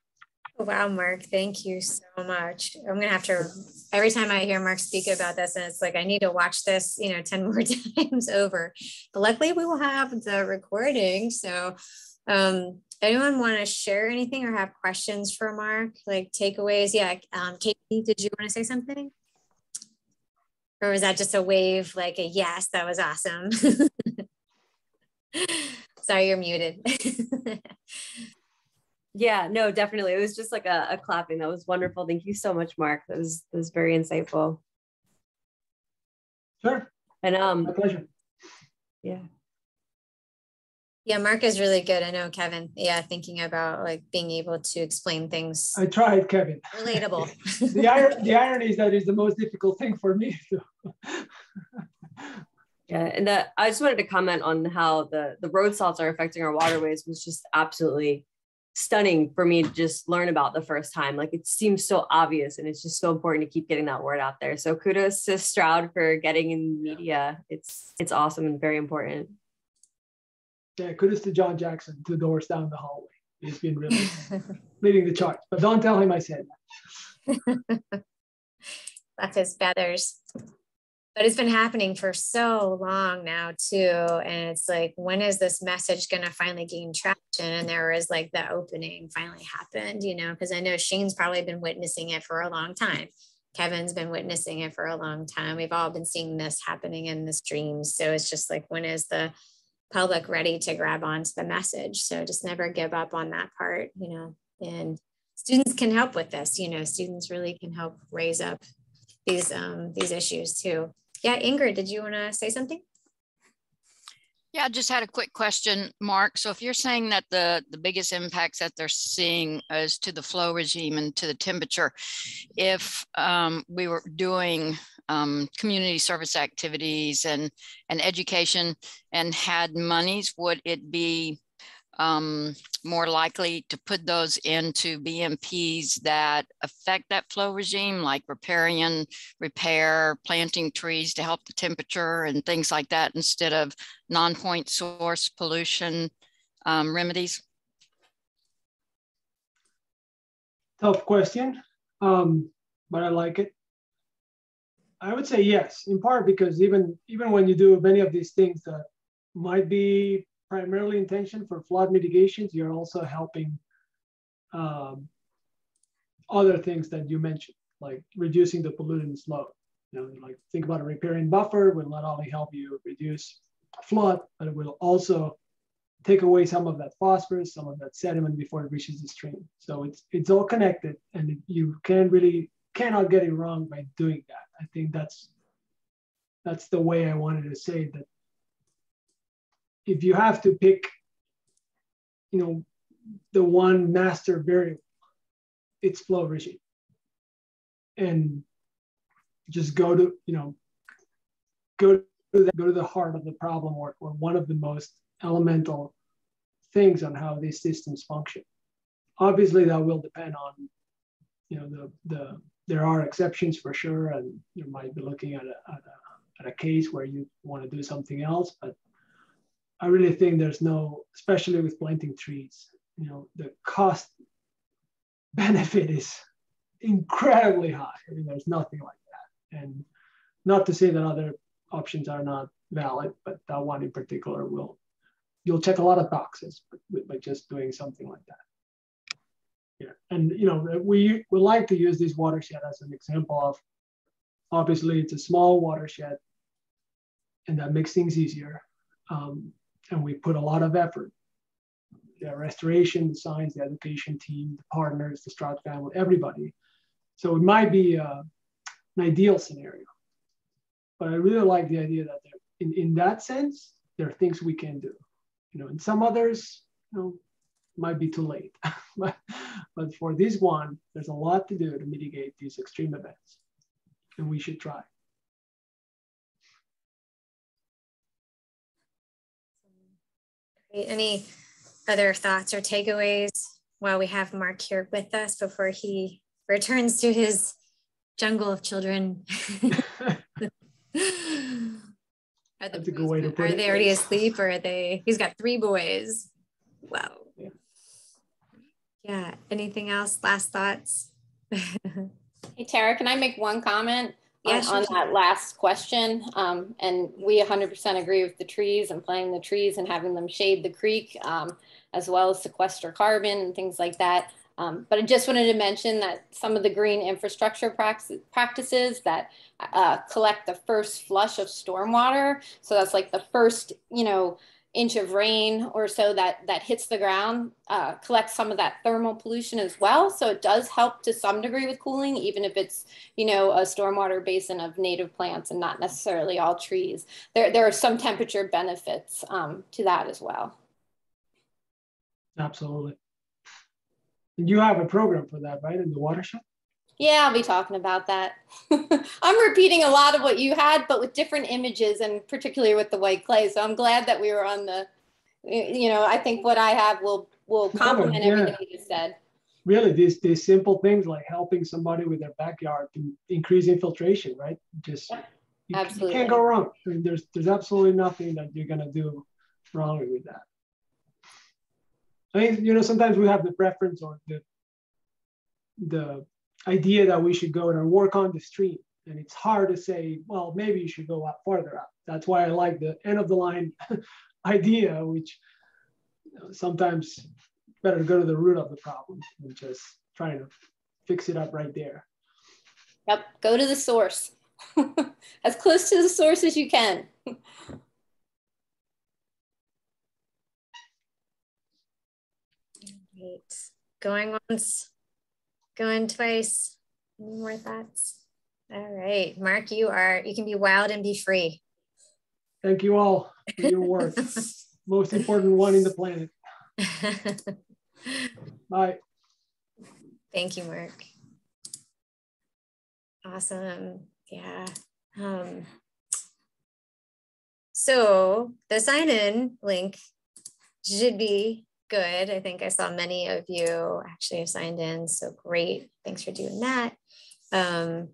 Wow, Mark, thank you so much. I'm gonna have to every time I hear Mark speak about this, and it's like I need to watch this, you know, 10 more times over. But luckily we will have the recording. So um anyone want to share anything or have questions for Mark? Like takeaways? Yeah. Um, Katie, did you want to say something? Or was that just a wave, like a yes, that was awesome? Sorry, you're muted. yeah, no, definitely. It was just like a, a, clapping. That was wonderful. Thank you so much, Mark. That was that was very insightful. Sure. And um my pleasure. Yeah. Yeah, Mark is really good. I know Kevin. Yeah, thinking about like being able to explain things. I tried, Kevin. Relatable. the, ir- the irony is that is the most difficult thing for me. yeah, and that I just wanted to comment on how the the road salts are affecting our waterways was just absolutely stunning for me to just learn about the first time. Like it seems so obvious, and it's just so important to keep getting that word out there. So kudos to Stroud for getting in the media. It's it's awesome and very important yeah, kudos to John Jackson, two doors down the hallway. He's been really leading the charge. But don't tell him I said that. That's his feathers. But it's been happening for so long now too. And it's like, when is this message gonna finally gain traction? And there was like the opening finally happened, you know, because I know Shane's probably been witnessing it for a long time. Kevin's been witnessing it for a long time. We've all been seeing this happening in the streams. So it's just like, when is the public ready to grab onto the message. So just never give up on that part, you know, and students can help with this, you know, students really can help raise up these, um, these issues too. Yeah, Ingrid, did you want to say something? Yeah, I just had a quick question, Mark. So if you're saying that the, the biggest impacts that they're seeing is to the flow regime and to the temperature, if um, we were doing um, community service activities and, and education and had monies, would it be um, more likely to put those into BMPs that affect that flow regime, like riparian repair, planting trees to help the temperature and things like that, instead of non-point source pollution um, remedies? Tough question, um, but I like it. I would say yes, in part because even even when you do many of these things that might be primarily intention for flood mitigations, you're also helping um, other things that you mentioned, like reducing the pollutants load. You know, like think about a riparian buffer will not only help you reduce flood, but it will also take away some of that phosphorus, some of that sediment before it reaches the stream. So it's it's all connected, and you can really cannot get it wrong by doing that. I think that's that's the way I wanted to say that if you have to pick, you know, the one master variable, it's flow regime. And just go to, you know, go to the, go to the heart of the problem or, or one of the most elemental things on how these systems function. Obviously, that will depend on, you know, the the there are exceptions for sure, and you might be looking at a, at a, at a case where you want to do something else. But I really think there's no, especially with planting trees, you know, the cost benefit is incredibly high. I mean, there's nothing like that. And not to say that other options are not valid, but that one in particular will, you'll check a lot of boxes by, just doing something like that. Yeah, and you know we we like to use this watershed as an example of obviously it's a small watershed, and that makes things easier. Um, and we put a lot of effort. The restoration, the science, the education team, the partners, the Stroud family, everybody. So it might be uh, an ideal scenario, but I really like the idea that in, in that sense, there are things we can do. You know, in some others, you know, might be too late. but, but for this one, there's a lot to do to mitigate these extreme events, and we should try. Any other thoughts or takeaways while we have Mark here with us before he returns to his jungle of children? are the That's a good way to put are it. they already asleep or are they? He's got three boys. Wow. Yeah. Yeah. Anything else? Last thoughts? Hey, Tara, can I make one comment Yeah, on, on that last question? Um, and we 100% agree with the trees and planting the trees and having them shade the creek, um, as well as sequester carbon and things like that. Um, but I just wanted to mention that some of the green infrastructure practices that uh, collect the first flush of stormwater. So that's like the first, you know, inch of rain or so that that hits the ground uh, collects some of that thermal pollution as well. So it does help to some degree with cooling, even if it's you know a stormwater basin of native plants and not necessarily all trees. There there are some temperature benefits um, to that as well. Absolutely. And you have a program for that, right, in the watershed? Yeah, I'll be talking about that. I'm repeating a lot of what you had, but with different images and particularly with the white clay. So I'm glad that we were on the, you know, I think what I have will will complement yeah. everything you just said. Really, these these simple things like helping somebody with their backyard to increase infiltration, right? Just you, you can't go wrong. I mean, there's there's absolutely nothing that you're gonna do wrong with that. I mean, you know, sometimes we have the preference or the the idea that we should go and work on the stream. And it's hard to say, well, maybe you should go up farther up. That's why I like the end of the line idea, which you know, sometimes better to go to the root of the problem than just trying to fix it up right there. Yep, go to the source. as close to the source as you can. Great. Going once, going twice. Any more thoughts? All right, Mark, you are, you can be wild and be free. Thank you all for your work. Most important one in the planet. Bye. Thank you, Mark. Awesome. Yeah. Um, so the sign in link should be good. I think I saw many of you actually have signed in. So great. Thanks for doing that. Um,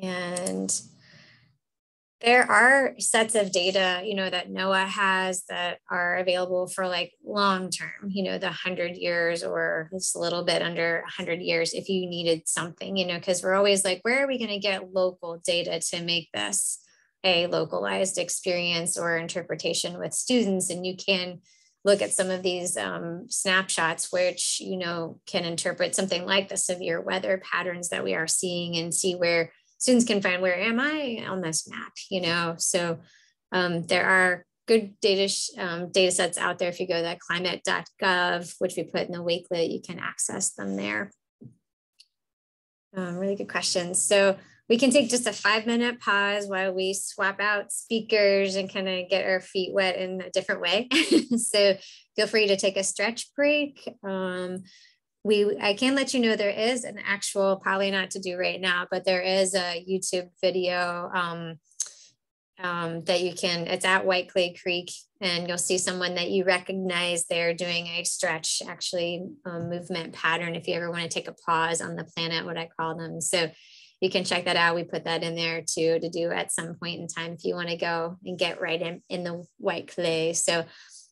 and there are sets of data you know that NOAA has that are available for like long term you know the 100 years or just a little bit under 100 years if you needed something you know because we're always like where are we going to get local data to make this a localized experience or interpretation with students and you can look at some of these um, snapshots which you know can interpret something like the severe weather patterns that we are seeing and see where students can find where am I on this map, you know? So um, there are good data um, data sets out there. If you go to climate.gov, which we put in the Wakelet, you can access them there. Um, really good questions. So we can take just a five minute pause while we swap out speakers and kind of get our feet wet in a different way. so feel free to take a stretch break. Um, we I can let you know there is an actual probably not to do right now, but there is a YouTube video um, um, that you can. It's at White Clay Creek, and you'll see someone that you recognize. They're doing a stretch, actually, um, movement pattern. If you ever want to take a pause on the planet, what I call them, so you can check that out. We put that in there too to do at some point in time if you want to go and get right in in the white clay. So.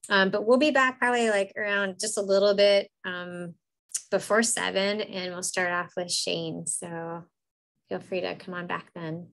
Um, but we'll be back probably like around just a little bit um, before seven and we'll start off with Shane. So feel free to come on back then.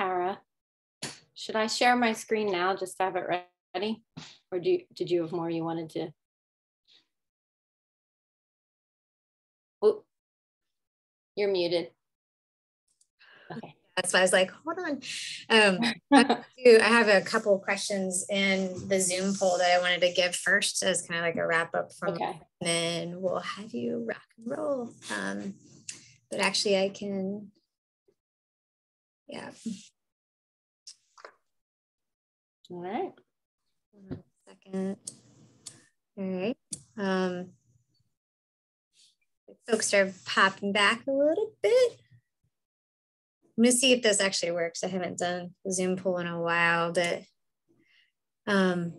Tara. Should I share my screen now just to have it ready? Or do you, did you have more you wanted to? Oh, you're muted. Okay. That's why I was like, hold on. Um, I have a couple questions in the Zoom poll that I wanted to give first as kind of like a wrap up from, okay. and then we'll have you rock and roll. Um, but actually, I can, yeah. All right. One second. All right. Um, folks are popping back a little bit. I'm gonna see if this actually works. I haven't done Zoom poll in a while, but um,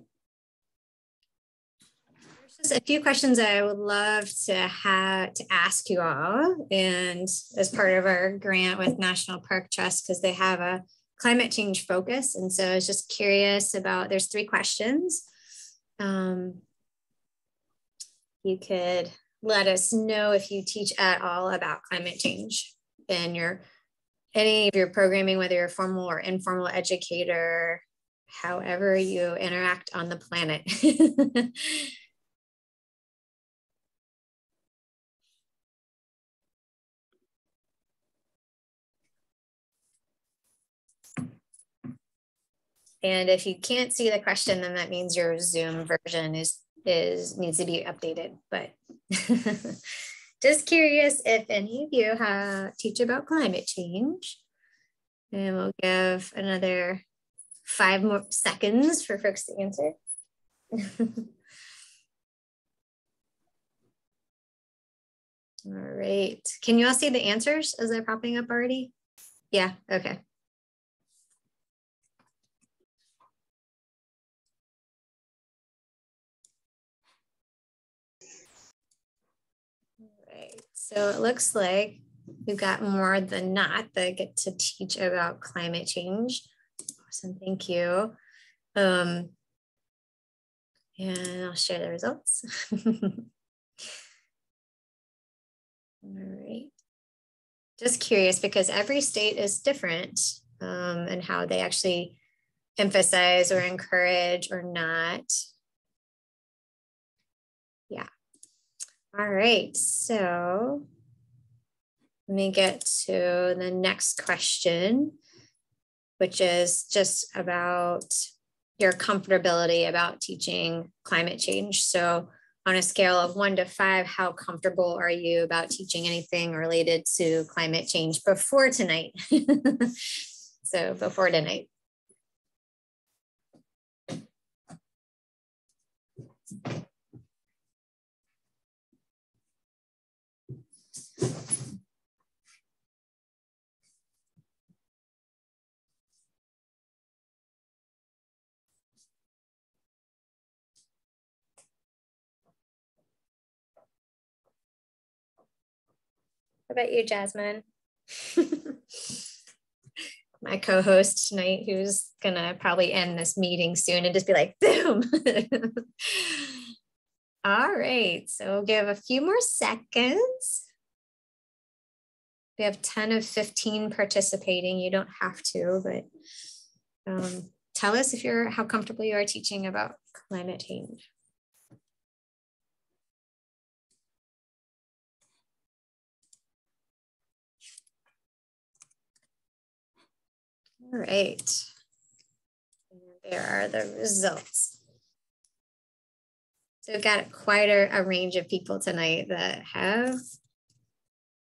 a few questions I would love to have to ask you all, and as part of our grant with National Park Trust, because they have a climate change focus, and so I was just curious about. There's three questions. Um, you could let us know if you teach at all about climate change in your any of your programming, whether you're a formal or informal educator, however you interact on the planet. and if you can't see the question, then that means your Zoom version is is needs to be updated. But just curious if any of you have, teach about climate change. And we'll give another five more seconds for folks to answer. all right. Can you all see the answers as they're popping up already? Yeah, okay. So it looks like we've got more than not that get to teach about climate change. Awesome, thank you. Um, and I'll share the results. All right. Just curious because every state is different um, and how they actually emphasize or encourage or not. All right, so let me get to the next question, which is just about your comfortability about teaching climate change. So on a scale of one to five, how comfortable are you about teaching anything related to climate change before tonight? so before tonight. How about you, Jasmine? My co-host tonight, who's gonna probably end this meeting soon and just be like, boom. All right, so give a few more seconds. We have 10 of 15 participating. You don't have to, but um, tell us if you're how comfortable you are teaching about climate change. All right. And there are the results. So we've got quite a, a range of people tonight that have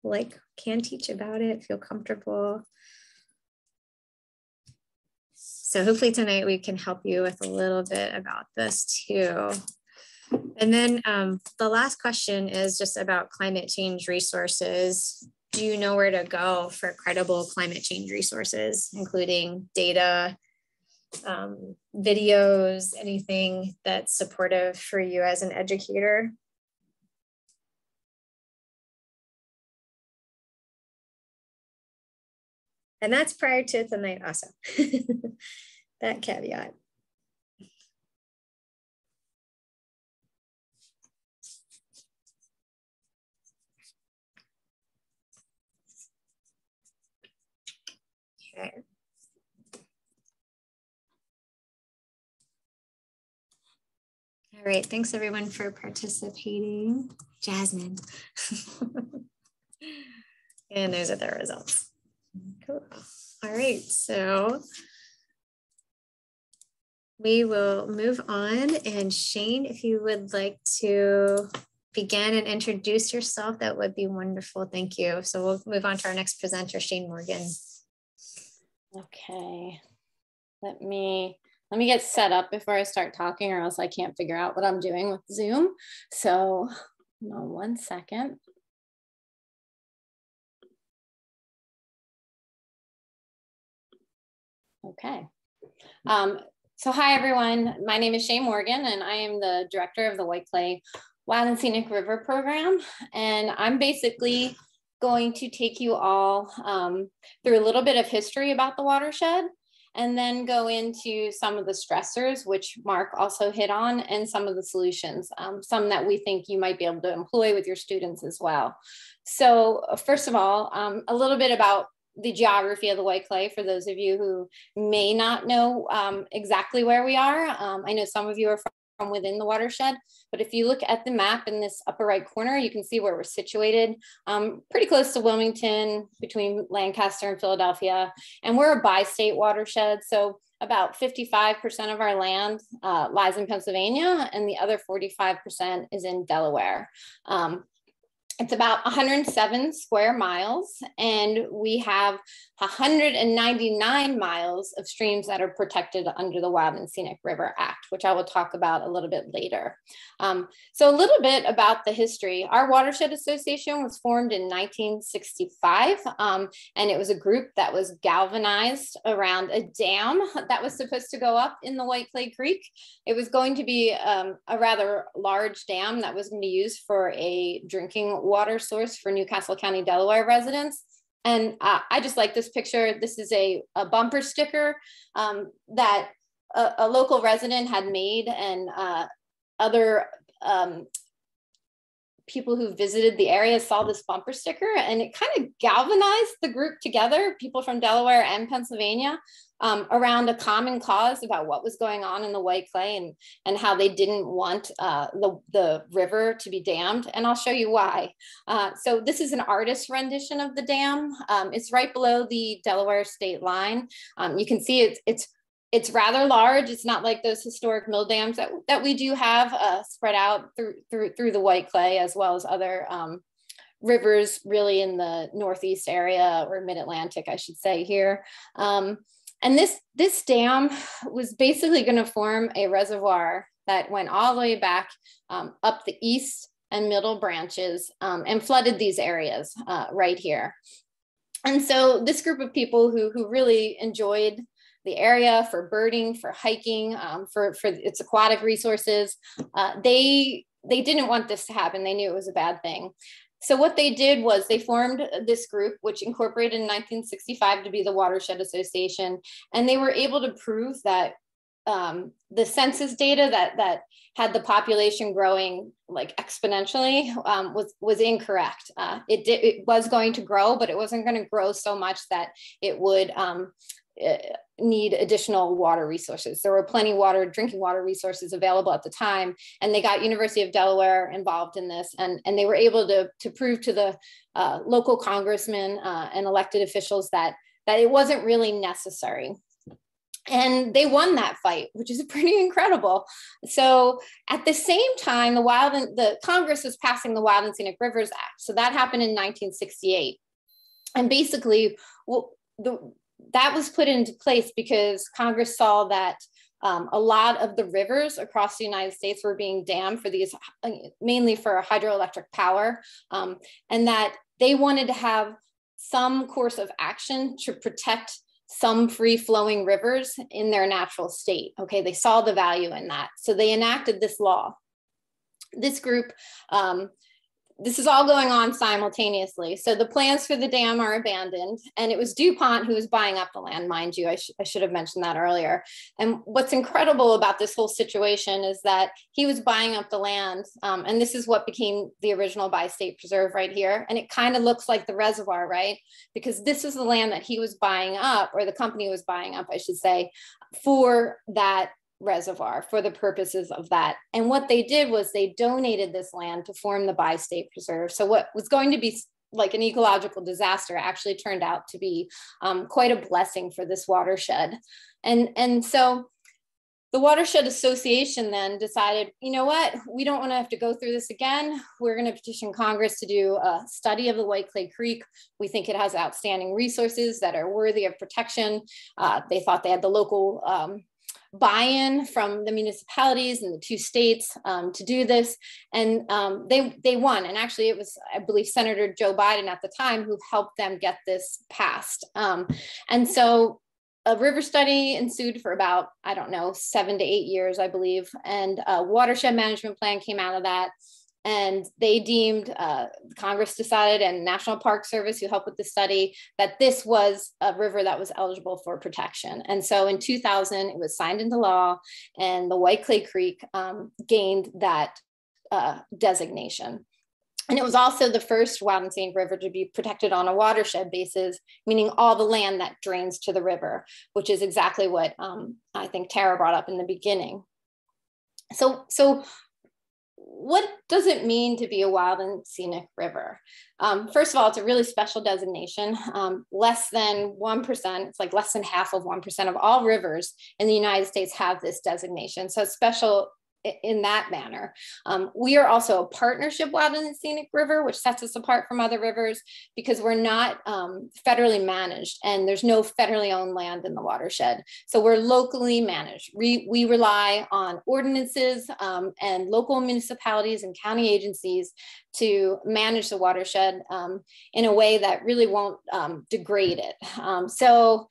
like can teach about it, feel comfortable. So hopefully tonight we can help you with a little bit about this too. And then um, the last question is just about climate change resources do you know where to go for credible climate change resources, including data, um, videos, anything that's supportive for you as an educator? And that's prior to the night also. that caveat. Okay. All right, thanks everyone for participating. Jasmine. and those are the results. Cool. All right, so we will move on. And Shane, if you would like to begin and introduce yourself, that would be wonderful. Thank you. So we'll move on to our next presenter, Shane Morgan. Okay, let me let me get set up before I start talking or else I can't figure out what I'm doing with Zoom. So one second. Okay. Um, so hi everyone, my name is Shane Morgan and I am the director of the White Clay Wild and Scenic River program. And I'm basically going to take you all um, through a little bit of history about the watershed and then go into some of the stressors, which Mark also hit on, and some of the solutions, um, some that we think you might be able to employ with your students as well. So first of all, um, a little bit about the geography of the white clay for those of you who may not know um, exactly where we are. Um, I know some of you are from within the watershed. But if you look at the map in this upper right corner, you can see where we're situated, um, pretty close to Wilmington, between Lancaster and Philadelphia. And we're a bi-state watershed. So about 55% of our land uh, lies in Pennsylvania and the other 45% is in Delaware. Um, it's about 107 square miles and we have 199 miles of streams that are protected under the Wild and Scenic River Act, which I will talk about a little bit later. Um, so a little bit about the history. Our Watershed Association was formed in 1965, um, and it was a group that was galvanized around a dam that was supposed to go up in the White Clay Creek. It was going to be um, a rather large dam that was going to be used for a drinking water source for New Castle County, Delaware residents. And uh, I just like this picture. This is a, a bumper sticker um, that a, a, local resident had made and uh, other um, people who visited the area saw this bumper sticker and it kind of galvanized the group together, people from Delaware and Pennsylvania, um, around a common cause about what was going on in the White Clay and, and how they didn't want uh, the, the river to be dammed. And I'll show you why. Uh, so this is an artist rendition of the dam. Um, it's right below the Delaware state line. Um, you can see it's, it's it's rather large. It's not like those historic mill dams that, that we do have uh, spread out through, through, through the White Clay as well as other um, rivers really in the Northeast area or mid-Atlantic, I should say here. Um, and this, this dam was basically gonna form a reservoir that went all the way back um, up the east and middle branches um, and flooded these areas uh, right here. And so this group of people who, who really enjoyed the area for birding, for hiking, um, for, for its aquatic resources. Uh, they, they didn't want this to happen. They knew it was a bad thing. So what they did was they formed this group, which incorporated in 1965 to be the Watershed Association, and they were able to prove that um, the census data that that had the population growing like exponentially um, was was incorrect. Uh, it it was going to grow, but it wasn't going to grow so much that it would um, uh, need additional water resources. There were plenty water, drinking water resources available at the time, and they got University of Delaware involved in this, and, and they were able to, to prove to the uh, local congressmen uh, and elected officials that, that it wasn't really necessary. And they won that fight, which is pretty incredible. So at the same time, the Wild and the Congress was passing the Wild and Scenic Rivers Act. So that happened in 1968. And basically, well, the that was put into place because Congress saw that um, a lot of the rivers across the United States were being dammed for these, mainly for hydroelectric power, um, and that they wanted to have some course of action to protect some free flowing rivers in their natural state. Okay, they saw the value in that. So they enacted this law. This group um, this is all going on simultaneously. So the plans for the dam are abandoned, and it was DuPont who was buying up the land, mind you. I, sh I should have mentioned that earlier. And what's incredible about this whole situation is that he was buying up the land, um, and this is what became the original bi-state preserve right here. And it kind of looks like the reservoir, right? Because this is the land that he was buying up, or the company was buying up, I should say, for that reservoir for the purposes of that. And what they did was they donated this land to form the Bi-State Preserve. So what was going to be like an ecological disaster actually turned out to be um, quite a blessing for this watershed. And, and so the Watershed Association then decided, you know what, we don't want to have to go through this again. We're going to petition Congress to do a study of the White Clay Creek. We think it has outstanding resources that are worthy of protection. Uh, they thought they had the local um, buy-in from the municipalities and the two states um, to do this, and um, they they won. And actually, it was I believe Senator Joe Biden at the time who helped them get this passed. Um, and so a river study ensued for about I don't know seven to eight years, I believe, and a watershed management plan came out of that and they deemed uh, congress decided and national park service who helped with the study that this was a river that was eligible for protection and so in 2000 it was signed into law and the white clay creek um, gained that uh, designation and it was also the first wild and scenic river to be protected on a watershed basis, meaning all the land that drains to the river, which is exactly what um, I think Tara brought up in the beginning. So, so what does it mean to be a wild and scenic river? Um, first of all, it's a really special designation. Um, less than 1%, it's like less than half of 1% of all rivers in the United States have this designation. So it's special in that manner. Um, we are also a partnership wild and scenic river, which sets us apart from other rivers because we're not um, federally managed and there's no federally owned land in the watershed. So we're locally managed. We, we rely on ordinances um, and local municipalities and county agencies to manage the watershed um, in a way that really won't um, degrade it. Um, so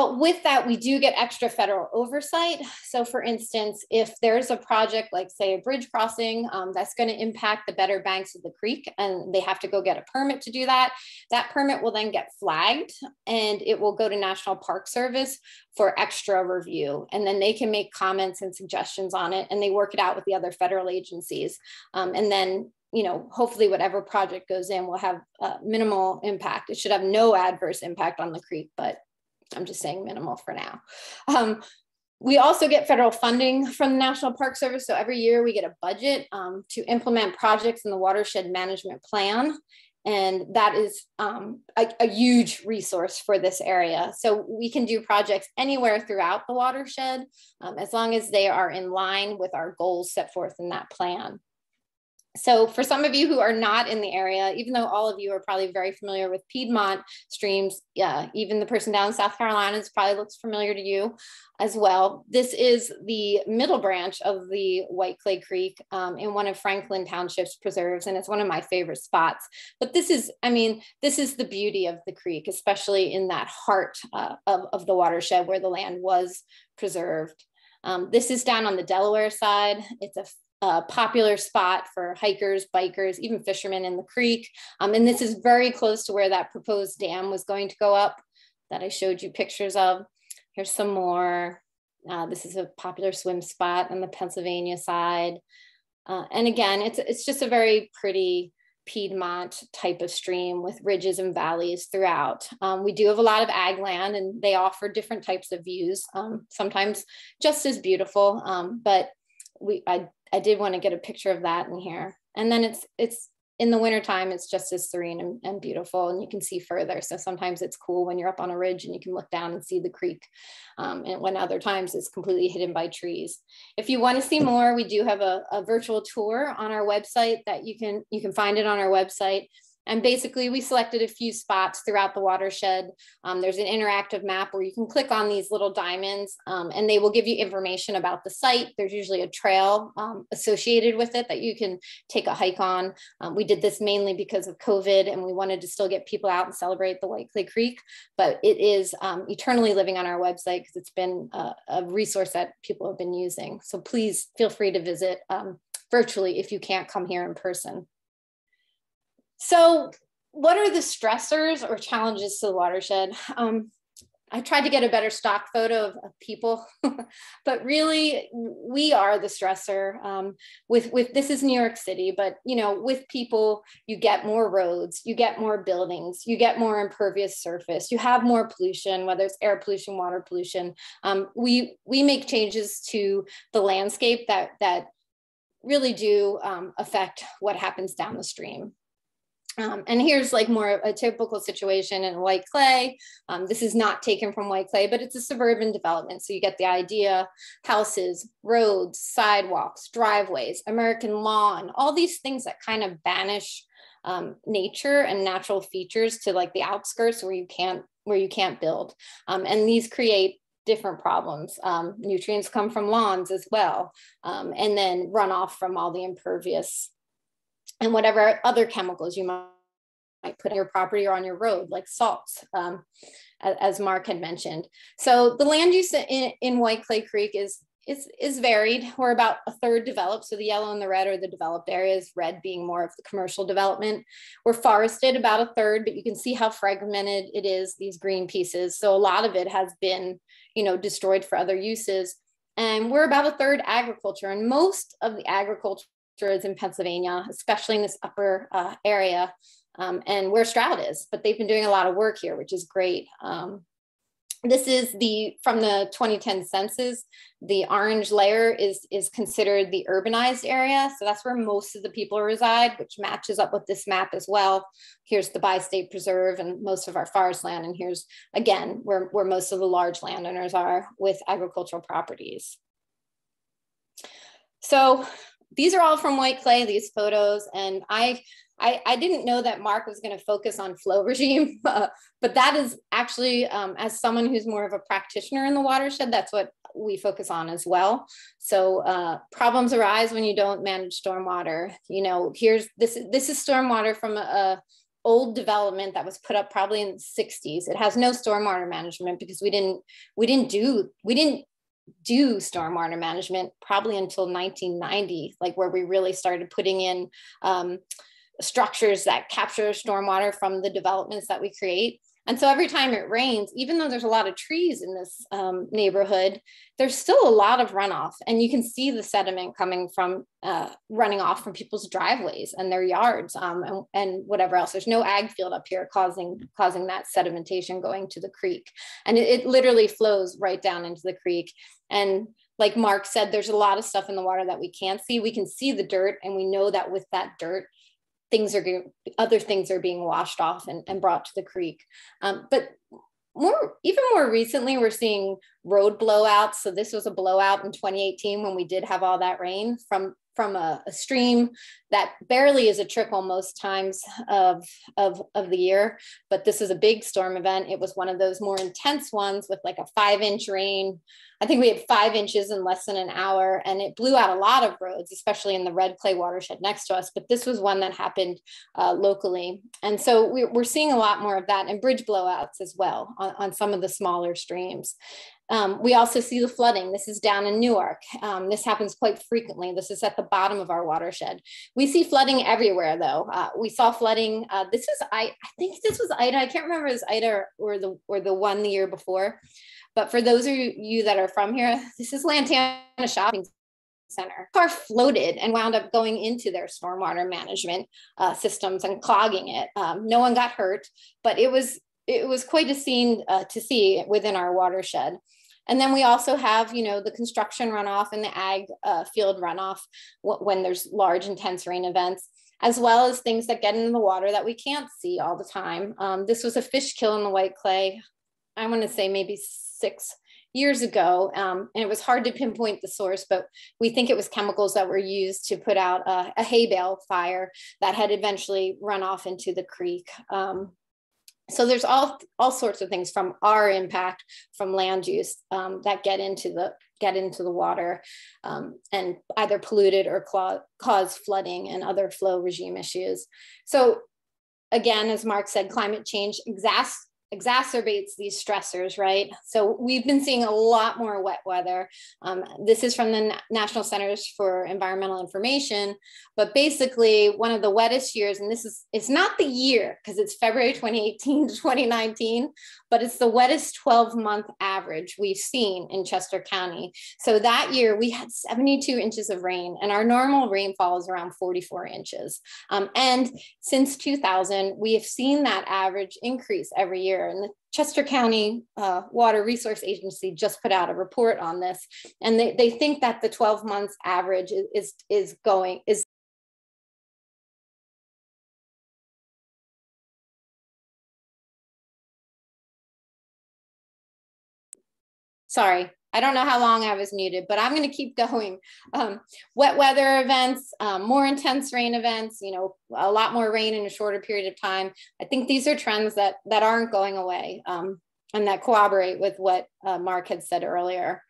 but with that, we do get extra federal oversight. So, for instance, if there's a project like, say, a bridge crossing um, that's going to impact the better banks of the creek and they have to go get a permit to do that, that permit will then get flagged and it will go to National Park Service for extra review. And then they can make comments and suggestions on it and they work it out with the other federal agencies. Um, and then you know, hopefully whatever project goes in will have uh, minimal impact. It should have no adverse impact on the creek, but I'm just saying minimal for now. Um, we also get federal funding from the National Park Service. So every year we get a budget um, to implement projects in the watershed management plan. And that is um, a, a, huge resource for this area. So we can do projects anywhere throughout the watershed um, as long as they are in line with our goals set forth in that plan so for some of you who are not in the area, even though all of you are probably very familiar with Piedmont streams, yeah, even the person down in South Carolina probably looks familiar to you as well. This is the middle branch of the White Clay Creek um, in one of Franklin Township's preserves, and it's one of my favorite spots. But this is, I mean, this is the beauty of the creek, especially in that heart uh, of, of the watershed where the land was preserved. Um, this is down on the Delaware side. It's a a popular spot for hikers, bikers, even fishermen in the creek. Um, and this is very close to where that proposed dam was going to go up that I showed you pictures of. Here's some more. Uh, this is a popular swim spot on the Pennsylvania side. Uh, and again, it's, it's just a very pretty Piedmont type of stream with ridges and valleys throughout. Um, we do have a lot of ag land and they offer different types of views, um, sometimes just as beautiful, um, but we I I did want to get a picture of that in here. And then it's it's in the wintertime, it's just as serene and, and, beautiful and you can see further. So sometimes it's cool when you're up on a ridge and you can look down and see the creek. Um, and when other times it's completely hidden by trees. If you want to see more, we do have a, a virtual tour on our website that you can, you can find it on our website. And basically, we selected a few spots throughout the watershed. Um, there's an interactive map where you can click on these little diamonds um, and they will give you information about the site. There's usually a trail um, associated with it that you can take a hike on. Um, we did this mainly because of COVID and we wanted to still get people out and celebrate the White Clay Creek, but it is um, eternally living on our website because it's been a, a, resource that people have been using. So please feel free to visit um, virtually if you can't come here in person. So, what are the stressors or challenges to the watershed? Um, I tried to get a better stock photo of, of people, but really we are the stressor. Um, with with this is New York City, but you know with people you get more roads, you get more buildings, you get more impervious surface, you have more pollution, whether it's air pollution, water pollution. Um, we we make changes to the landscape that that really do um, affect what happens down the stream. Um, and here's like more of a typical situation in white clay. Um, this is not taken from white clay, but it's a suburban development. So you get the idea, houses, roads, sidewalks, driveways, American lawn, all these things that kind of banish um, nature and natural features to like the outskirts where you can't where you can't build. Um, and these create different problems. Um, nutrients come from lawns as well, um, and then runoff from all the impervious and whatever other chemicals you might, put on your property or on your road, like salts, um, as Mark had mentioned. So the land use in, in White Clay Creek is, is, is varied. We're about a third developed. So the yellow and the red are the developed areas, red being more of the commercial development. We're forested about a third, but you can see how fragmented it is, these green pieces. So a lot of it has been, you know, destroyed for other uses. And we're about a third agriculture. And most of the agriculture is in Pennsylvania, especially in this upper uh, area um, and where Stroud is, but they've been doing a lot of work here, which is great. Um, this is the from the 2010 census the orange layer is is considered the urbanized area. So that's where most of the people reside which matches up with this map as well. Here's the bi-state preserve and most of our forest land and here's again where, where most of the large landowners are with agricultural properties. So these are all from white clay, these photos. And I, I, I didn't know that Mark was going to focus on flow regime, uh, but that is actually, um, as someone who's more of a practitioner in the watershed, that's what we focus on as well. So uh, problems arise when you don't manage stormwater. You know, here's this, this is stormwater from a, a old development that was put up probably in the 60s. It has no stormwater management because we didn't, we didn't do, we didn't do stormwater management probably until 1990, like where we really started putting in um, structures that capture stormwater from the developments that we create. And so every time it rains, even though there's a lot of trees in this um, neighborhood, there's still a lot of runoff. And you can see the sediment coming from uh, running off from people's driveways and their yards um, and, and, whatever else. There's no ag field up here causing, causing that sedimentation going to the creek. And it, it literally flows right down into the creek. And like Mark said, there's a lot of stuff in the water that we can't see. We can see the dirt, and we know that with that dirt, things are other things are being washed off and, and brought to the creek. Um, but more, even more recently, we're seeing road blowouts. So this was a blowout in 2018 when we did have all that rain from from a, a, stream that barely is a trickle most times of, of, of the year. But this is a big storm event. It was one of those more intense ones with like a five inch rain. I think we had five inches in less than an hour, and it blew out a lot of roads, especially in the red clay watershed next to us. But this was one that happened uh, locally. And so we're, we're seeing a lot more of that and bridge blowouts as well on, on some of the smaller streams. Um, we also see the flooding. This is down in Newark. Um, this happens quite frequently. This is at the bottom of our watershed. We see flooding everywhere though. Uh, we saw flooding, uh, this was, I, I think this was Ida. I can't remember if it was Ida or the, or the one the year before. But for those of you that are from here, this is Lantana Shopping Center. Car floated and wound up going into their stormwater management uh, systems and clogging it. Um, no one got hurt, but it was it was quite a scene uh, to see within our watershed. And then we also have, you know, the construction runoff and the ag uh, field runoff when there's large intense rain events, as well as things that get in the water that we can't see all the time. Um, this was a fish kill in the white clay, I want to say maybe six years ago, um, and it was hard to pinpoint the source, but we think it was chemicals that were used to put out a, a hay bale fire that had eventually run off into the creek. Um, so there's all all sorts of things from our impact from land use um, that get into the get into the water um, and either polluted or cause flooding and other flow regime issues. So again as mark said climate change exacerbates these stressors, right? So we've been seeing a lot more wet weather. Um, this is from the National Centers for Environmental Information, but basically one of the wettest years, and this is, it's not the year because it's February 2018 to 2019, but it's the wettest 12 month average we've seen in Chester County. So that year we had 72 inches of rain and our normal rainfall is around 44 inches. Um, and since 2000, we have seen that average increase every year. And the Chester County uh, Water Resource Agency just put out a report on this. And they, they think that the 12 months average is, is, is going, is sorry, I don't know how long I was muted, but I'm going to keep going. Um, wet weather events, um, more intense rain events, you know, a lot more rain in a shorter period of time. I think these are trends that that aren't going away um, and that corroborate with what uh, Mark had said earlier.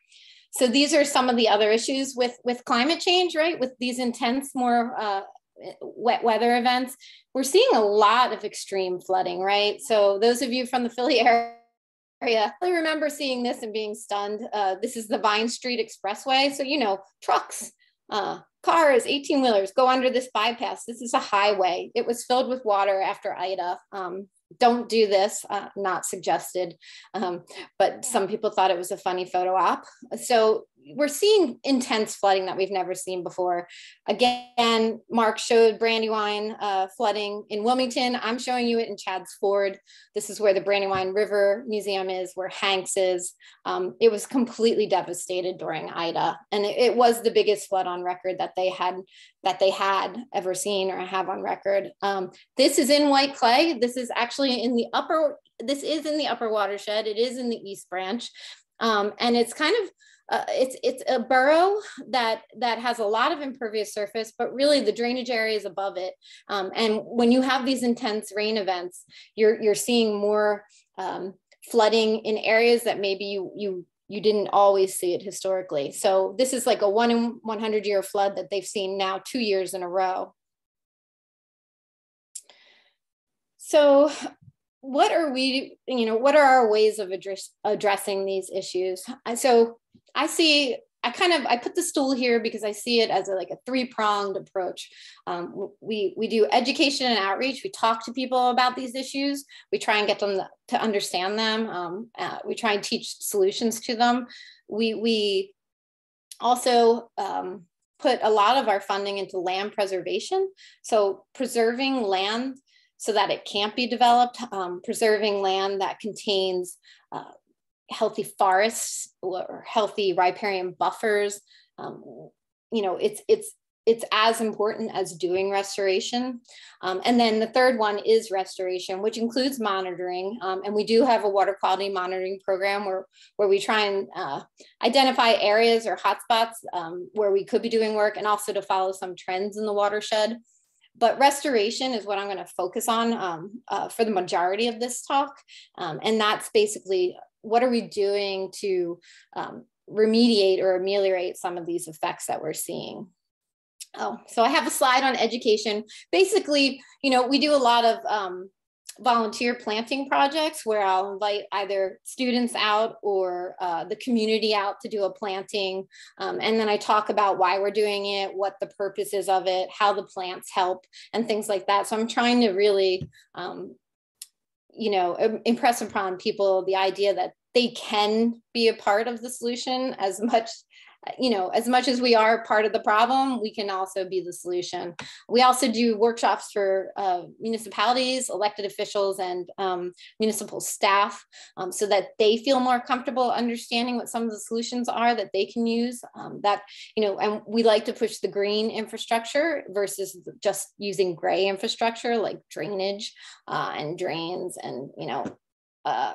So these are some of the other issues with with climate change, right? With these intense, more uh, wet weather events, we're seeing a lot of extreme flooding, right? So those of you from the Philly area area. I remember seeing this and being stunned. Uh, this is the Vine Street Expressway. So, you know, trucks, uh, cars, 18 wheelers go under this bypass. This is a highway. It was filled with water after Ida. Um, don't do this, uh, not suggested. Um, but some people thought it was a funny photo op. So we're seeing intense flooding that we've never seen before. Again, Mark showed Brandywine uh, flooding in Wilmington. I'm showing you it in Chadds Ford. This is where the Brandywine River Museum is, where Hanks is. Um, it was completely devastated during Ida, and it, it, was the biggest flood on record that they had that they had ever seen or have on record. Um, this is in White Clay. This is actually in the upper. This is in the upper watershed. It is in the East Branch, um, and it's kind of uh, it's it's a borough that that has a lot of impervious surface, but really the drainage area is above it. Um, and when you have these intense rain events, you're you're seeing more um, flooding in areas that maybe you you you didn't always see it historically. So this is like a one in 100 year flood that they've seen now two years in a row. So what are we, you know, what are our ways of address, addressing these issues? So I see I kind of I put the stool here because I see it as a, like a three pronged approach. Um, we we do education and outreach. We talk to people about these issues. We try and get them to understand them. Um, uh, we try and teach solutions to them. We we also um, put a lot of our funding into land preservation. So preserving land so that it can't be developed, um, preserving land that contains uh, healthy forests or healthy riparian buffers. Um, you know, it's it's it's as important as doing restoration. Um, and then the third one is restoration, which includes monitoring. Um, and we do have a water quality monitoring program where, where we try and uh, identify areas or hotspots um, where we could be doing work and also to follow some trends in the watershed. But restoration is what I'm going to focus on um, uh, for the majority of this talk. Um, and that's basically what are we doing to um, remediate or ameliorate some of these effects that we're seeing? Oh, so I have a slide on education. Basically, you know, we do a lot of um, volunteer planting projects where I'll invite either students out or uh, the community out to do a planting. Um, and then I talk about why we're doing it, what the purpose is of it, how the plants help, and things like that. So I'm trying to really um, you know impress upon people the idea that they can be a part of the solution as much you know, as much as we are part of the problem, we can also be the solution. We also do workshops for uh, municipalities, elected officials, and um, municipal staff um, so that they feel more comfortable understanding what some of the solutions are that they can use. Um, that, you know, and we like to push the green infrastructure versus just using gray infrastructure like drainage uh, and drains and, you know, uh,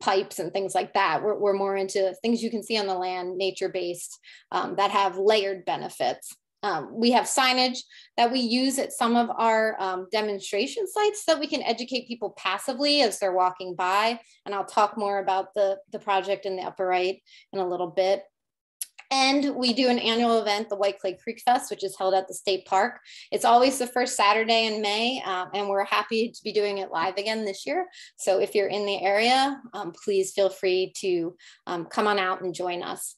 pipes and things like that. We're, we're more into things you can see on the land, nature based, um, that have layered benefits. Um, we have signage that we use at some of our um, demonstration sites so that we can educate people passively as they're walking by. And I'll talk more about the, the project in the upper right in a little bit. And we do an annual event, the White Clay Creek Fest, which is held at the state park. It's always the first Saturday in May, um, and we're happy to be doing it live again this year. So if you're in the area, um, please feel free to um, come on out and join us.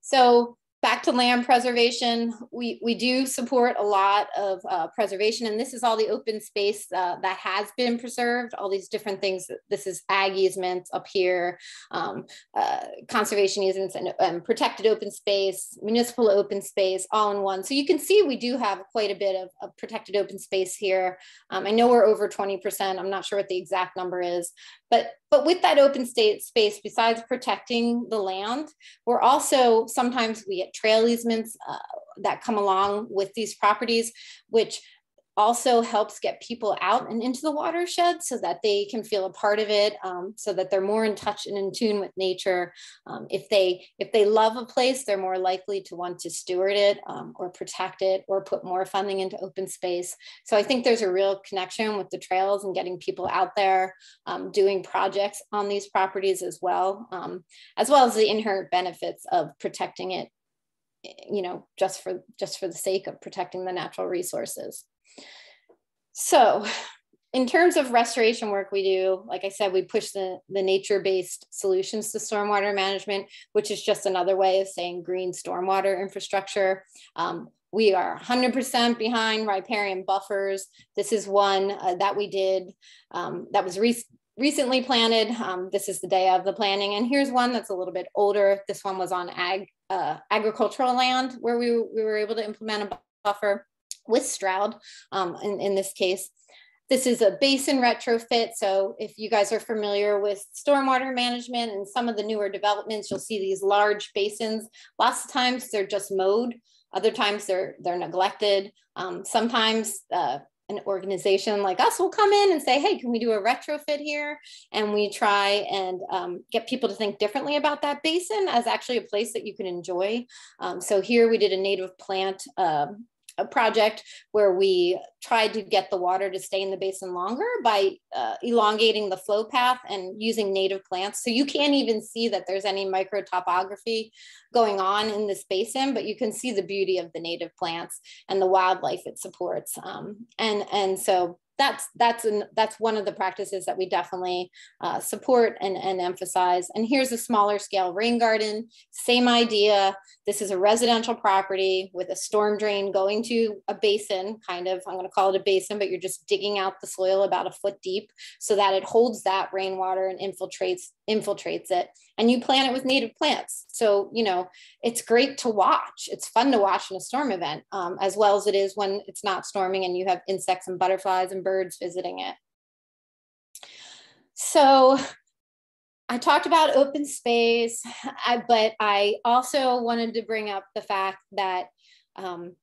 So back to land preservation, we, we do support a lot of uh, preservation, and this is all the open space uh, that has been preserved, all these different things. This is ag easements up here, um, uh, conservation easements, and, protected open space, municipal open space, all in one. So you can see we do have quite a bit of, of protected open space here. Um, I know we're over 20%. I'm not sure what the exact number is, but but with that open state space, besides protecting the land, we're also sometimes we trail easements uh, that come along with these properties, which also helps get people out and into the watershed so that they can feel a part of it um, so that they're more in touch and in tune with nature. Um, if they if they love a place they're more likely to want to steward it um, or protect it or put more funding into open space. So i think there's a real connection with the trails and getting people out there um, doing projects on these properties as well um, as well as the inherent benefits of protecting it you know just for just for the sake of protecting the natural resources so in terms of restoration work we do, like I said, we push the, the nature-based solutions to stormwater management, which is just another way of saying green stormwater infrastructure. Um, we are 100% behind riparian buffers. This is one uh, that we did um, that was re recently planted. Um, this is the day of the planting. And here's one that's a little bit older. This one was on ag, uh, agricultural land where we, we were able to implement a buffer with Stroud um, in, in this case. This is a basin retrofit. So if you guys are familiar with stormwater management and some of the newer developments, you'll see these large basins. Lots of times they're just mowed. Other times they're, they're neglected. Um, sometimes uh, an organization like us will come in and say, hey, can we do a retrofit here? And we try and um, get people to think differently about that basin as actually a place that you can enjoy. Um, so here we did a native plant uh, a project where we tried to get the water to stay in the basin longer by uh, elongating the flow path and using native plants. So you can't even see that there's any micro topography going on in this basin, but you can see the beauty of the native plants and the wildlife it supports. Um, and, and so that's that's an, that's one of the practices that we definitely uh, support and, and emphasize. And here's a smaller scale rain garden, same idea. This is a residential property with a storm drain going to a basin, kind of, I'm gonna call it a basin, but you're just digging out the soil about a foot deep so that it holds that rainwater and infiltrates infiltrates it and you plant it with native plants. So you know it's great to watch. It's fun to watch in a storm event um, as well as it is when it's not storming and you have insects and butterflies and birds visiting it. So I talked about open space, I, but I also wanted to bring up the fact that 88%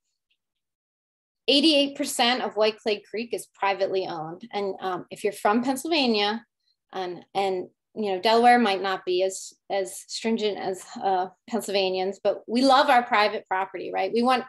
um, of White Clay Creek is privately owned. And um, if you're from Pennsylvania, and, and you know delaware might not be as as stringent as uh, pennsylvanians but we love our private property right? We want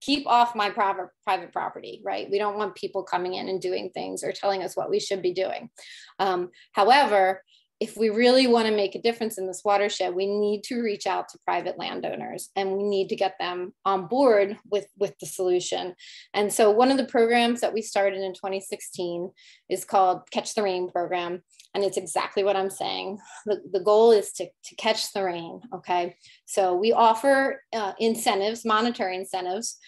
keep off my private private property right? We don't want people coming in and doing things or telling us what we should be doing. Um, however if we really want to make a difference in this watershed, we need to reach out to private landowners and we need to get them on board with, with the solution. And so one of the programs that we started in 2016 is called Catch the Rain program. And it's exactly what I'm saying. The, the goal is to, to catch the rain, okay? So we offer uh, incentives, monetary incentives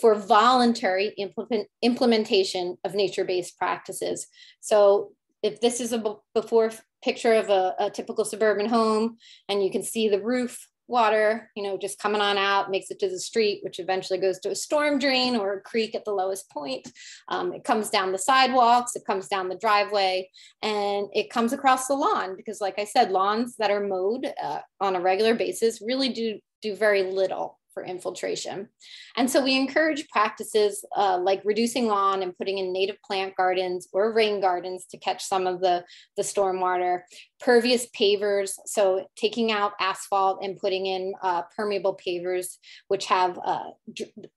for voluntary implement, implementation of nature-based practices. So if this is a before picture of a, a, typical suburban home and you can see the roof water, you know, just coming on out, makes it to the street, which eventually goes to a storm drain or a creek at the lowest point. Um, it comes down the sidewalks, it comes down the driveway, and it comes across the lawn because, like I said, lawns that are mowed uh, on a regular basis really do do very little for infiltration. And so we encourage practices uh, like reducing lawn and putting in native plant gardens or rain gardens to catch some of the, the stormwater, pervious pavers, so taking out asphalt and putting in uh, permeable pavers, which have, uh,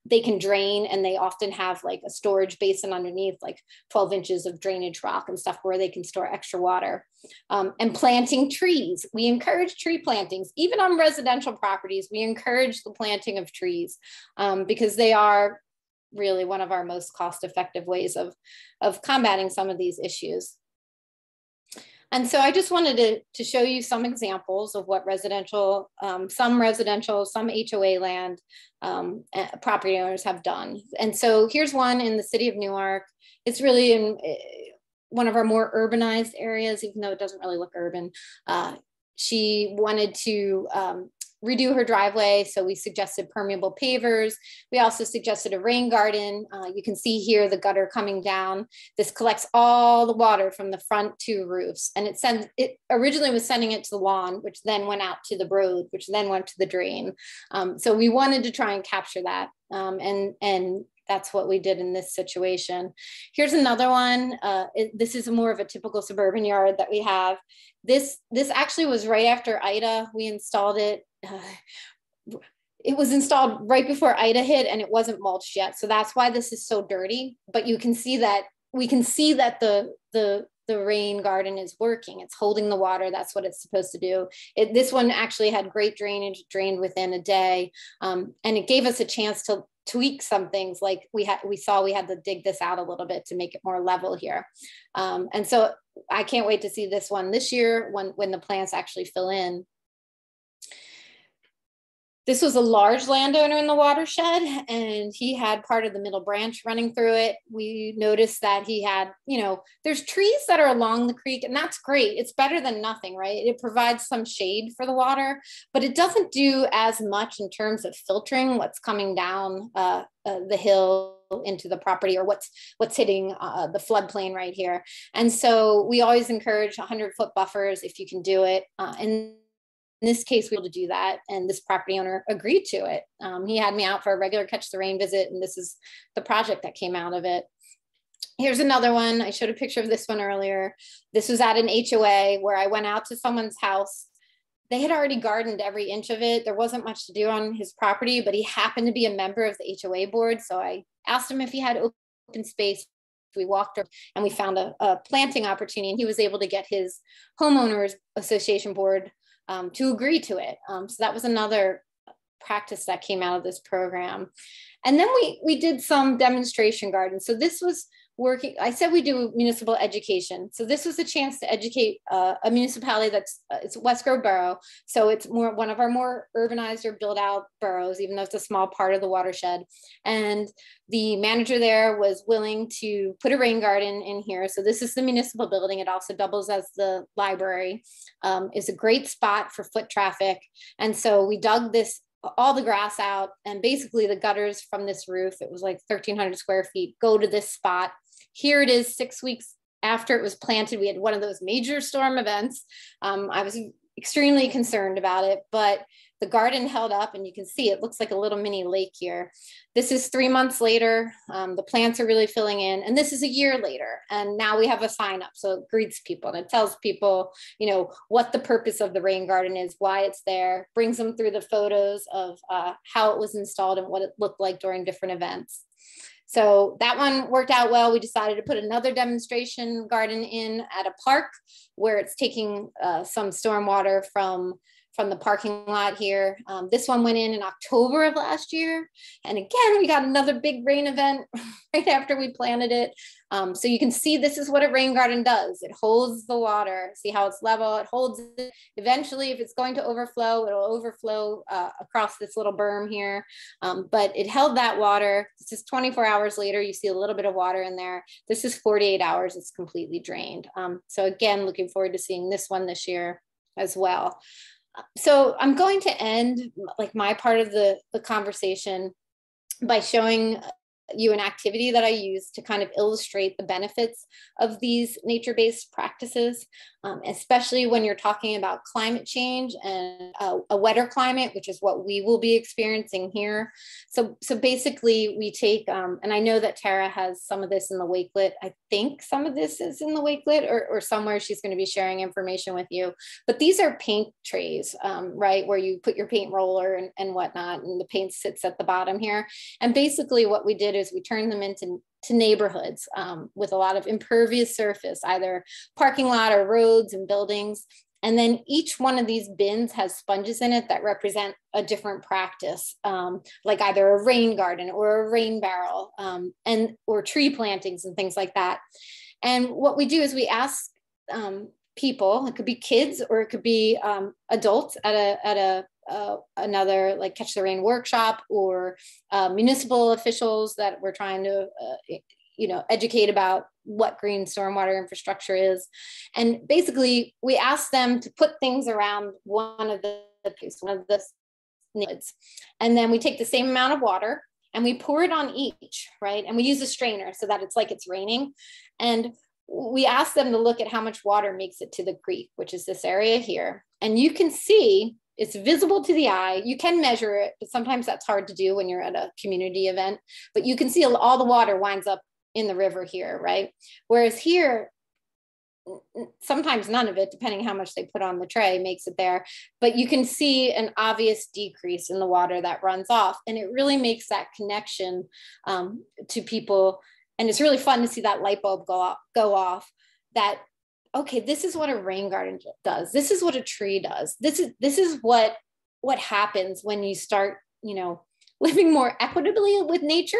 they can drain and they often have like a storage basin underneath, like 12 inches of drainage rock and stuff where they can store extra water. Um, and planting trees. We encourage tree plantings, even on residential properties, we encourage the planting of trees um, because they are really one of our most cost effective ways of, of combating some of these issues. And so I just wanted to, to show you some examples of what residential, um, some residential, some HOA land um, eh, property owners have done. And so here's one in the city of Newark. It's really in eh, one of our more urbanized areas, even though it doesn't really look urban. Uh, she wanted to um, redo her driveway. So we suggested permeable pavers. We also suggested a rain garden. Uh, you can see here the gutter coming down. This collects all the water from the front two roofs. And it sends, it originally was sending it to the lawn, which then went out to the road, which then went to the drain. Um, so we wanted to try and capture that. Um, and, and that's what we did in this situation. Here's another one. Uh, it, this is more of a typical suburban yard that we have. This, this actually was right after Ida. We installed it. Uh, it was installed right before Ida hit and it wasn't mulched yet. So that's why this is so dirty. But you can see that we can see that the the the rain garden is working. It's holding the water. That's what it's supposed to do. It, this one actually had great drainage, drained within a day, um, and it gave us a chance to tweak some things like we had we saw we had to dig this out a little bit to make it more level here. Um, and so i can't wait to see this one this year when when the plants actually fill in this was a large landowner in the watershed, and he had part of the middle branch running through it. We noticed that he had, you know, there's trees that are along the creek, and that's great. It's better than nothing, right? It provides some shade for the water, but it doesn't do as much in terms of filtering what's coming down uh, uh, the hill into the property or what's what's hitting uh, the floodplain right here. And so we always encourage 100 foot buffers if you can do it. Uh, and in this case, we were able to do that, and this property owner agreed to it. Um, he had me out for a regular catch the rain visit, and this is the project that came out of it. Here's another one. I showed a picture of this one earlier. This was at an HOA where I went out to someone's house. They had already gardened every inch of it. There wasn't much to do on his property, but he happened to be a member of the HOA board. So I asked him if he had open space we walked and we found a, a, planting opportunity and he was able to get his homeowners association board um, to agree to it. Um, so that was another practice that came out of this program. And then we, we did some demonstration gardens. So this was working, I said we do municipal education. So this was a chance to educate uh, a municipality that's, uh, it's West Grove Borough. So it's more one of our more urbanized or built out boroughs, even though it's a small part of the watershed. And the manager there was willing to put a rain garden in here. So this is the municipal building. It also doubles as the library. Um, it's a great spot for foot traffic. And so we dug this all the grass out and basically the gutters from this roof it was like 1300 square feet go to this spot here it is six weeks after it was planted. We had one of those major storm events. Um, I was extremely concerned about it, but the garden held up and you can see it looks like a little mini lake here. This is three months later. Um, the plants are really filling in and this is a year later. And now we have a sign up. So it greets people and it tells people, you know, what the purpose of the rain garden is, why it's there, brings them through the photos of uh, how it was installed and what it looked like during different events. So that one worked out well. We decided to put another demonstration garden in at a park where it's taking uh, some stormwater from from the parking lot here. Um, this one went in in October of last year. And again, we got another big rain event right after we planted it. Um, so you can see this is what a rain garden does. It holds the water. See how it's level? It holds it. Eventually, if it's going to overflow, it'll overflow uh, across this little berm here. Um, but it held that water. This is 24 hours later. You see a little bit of water in there. This is 48 hours. It's completely drained. Um, so again, looking forward to seeing this one this year as well so I'm going to end like my part of the, the conversation by showing you an activity that I use to kind of illustrate the benefits of these nature-based practices, um, especially when you're talking about climate change and a, wetter climate, which is what we will be experiencing here. So, so basically we take, um, and I know that Tara has some of this in the Wakelet. I think some of this is in the Wakelet or, or somewhere she's gonna be sharing information with you, but these are paint trays, um, right? Where you put your paint roller and, and whatnot, and the paint sits at the bottom here. And basically what we did is we turn them into to neighborhoods um, with a lot of impervious surface, either parking lot or roads and buildings. And then each one of these bins has sponges in it that represent a different practice, um, like either a rain garden or a rain barrel, um, and or tree plantings and things like that. And what we do is we ask um, people, it could be kids or it could be um, adults at a at a uh, another like catch the rain workshop or uh, municipal officials that we're trying to uh, you know educate about what green stormwater infrastructure is. And basically we ask them to put things around one of the one of the lids and then we take the same amount of water and we pour it on each right? And we use a strainer so that it's like it's raining. And we ask them to look at how much water makes it to the creek which is this area here. And you can see it's visible to the eye. You can measure it, but sometimes that's hard to do when you're at a community event. But you can see all the water winds up in the river here, right? Whereas here, sometimes none of it, depending how much they put on the tray, makes it there. But you can see an obvious decrease in the water that runs off. And it really makes that connection um, to people. And it's really fun to see that light bulb go off, go off that okay, this is what a rain garden does. This is what a tree does. This is this is what what happens when you start, you know, living more equitably with nature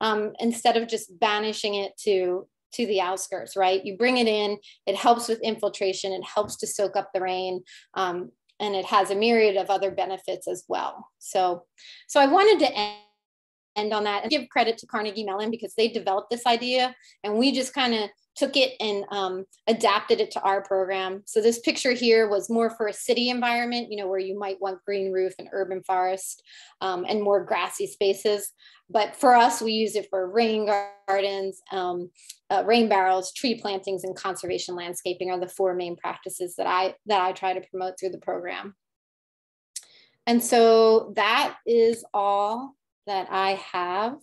um, instead of just banishing it to to the outskirts right you bring it in it helps with infiltration it helps to soak up the rain um, and it has a myriad of other benefits as well so so i wanted to end end on that and give credit to Carnegie Mellon because they developed this idea and we just kind of took it and um, adapted it to our program. So this picture here was more for a city environment, you know, where you might want green roof and urban forest um, and more grassy spaces. But for us, we use it for rain gardens, um, uh, rain barrels, tree plantings, and conservation landscaping are the four main practices that I that I try to promote through the program. And so that is all that I have.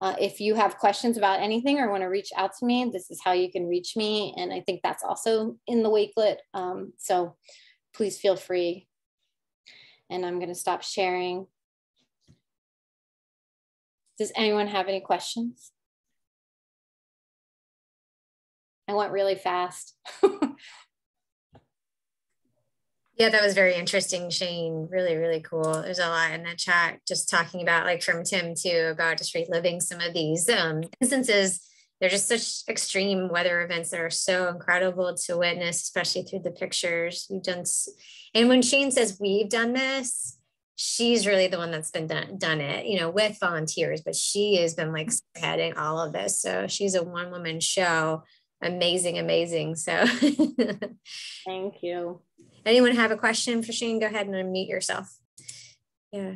Uh, if you have questions about anything or want to reach out to me, this is how you can reach me. And I think that's also in the Wakelet. Um, so please feel free. And I'm going to stop sharing. Does anyone have any questions? I went really fast. Yeah, that was very interesting, Shane. Really, really cool. There's a lot in the chat just talking about, like from Tim too, about just reliving some of these um, instances. They're just such extreme weather events that are so incredible to witness, especially through the pictures. We've done, and when Shane says we've done this, she's really the one that's been done, done it, you know, with volunteers, but she has been like heading all of this. So she's a one woman show. Amazing, amazing. So thank you. Anyone have a question for Shane? Go ahead and unmute yourself. Yeah.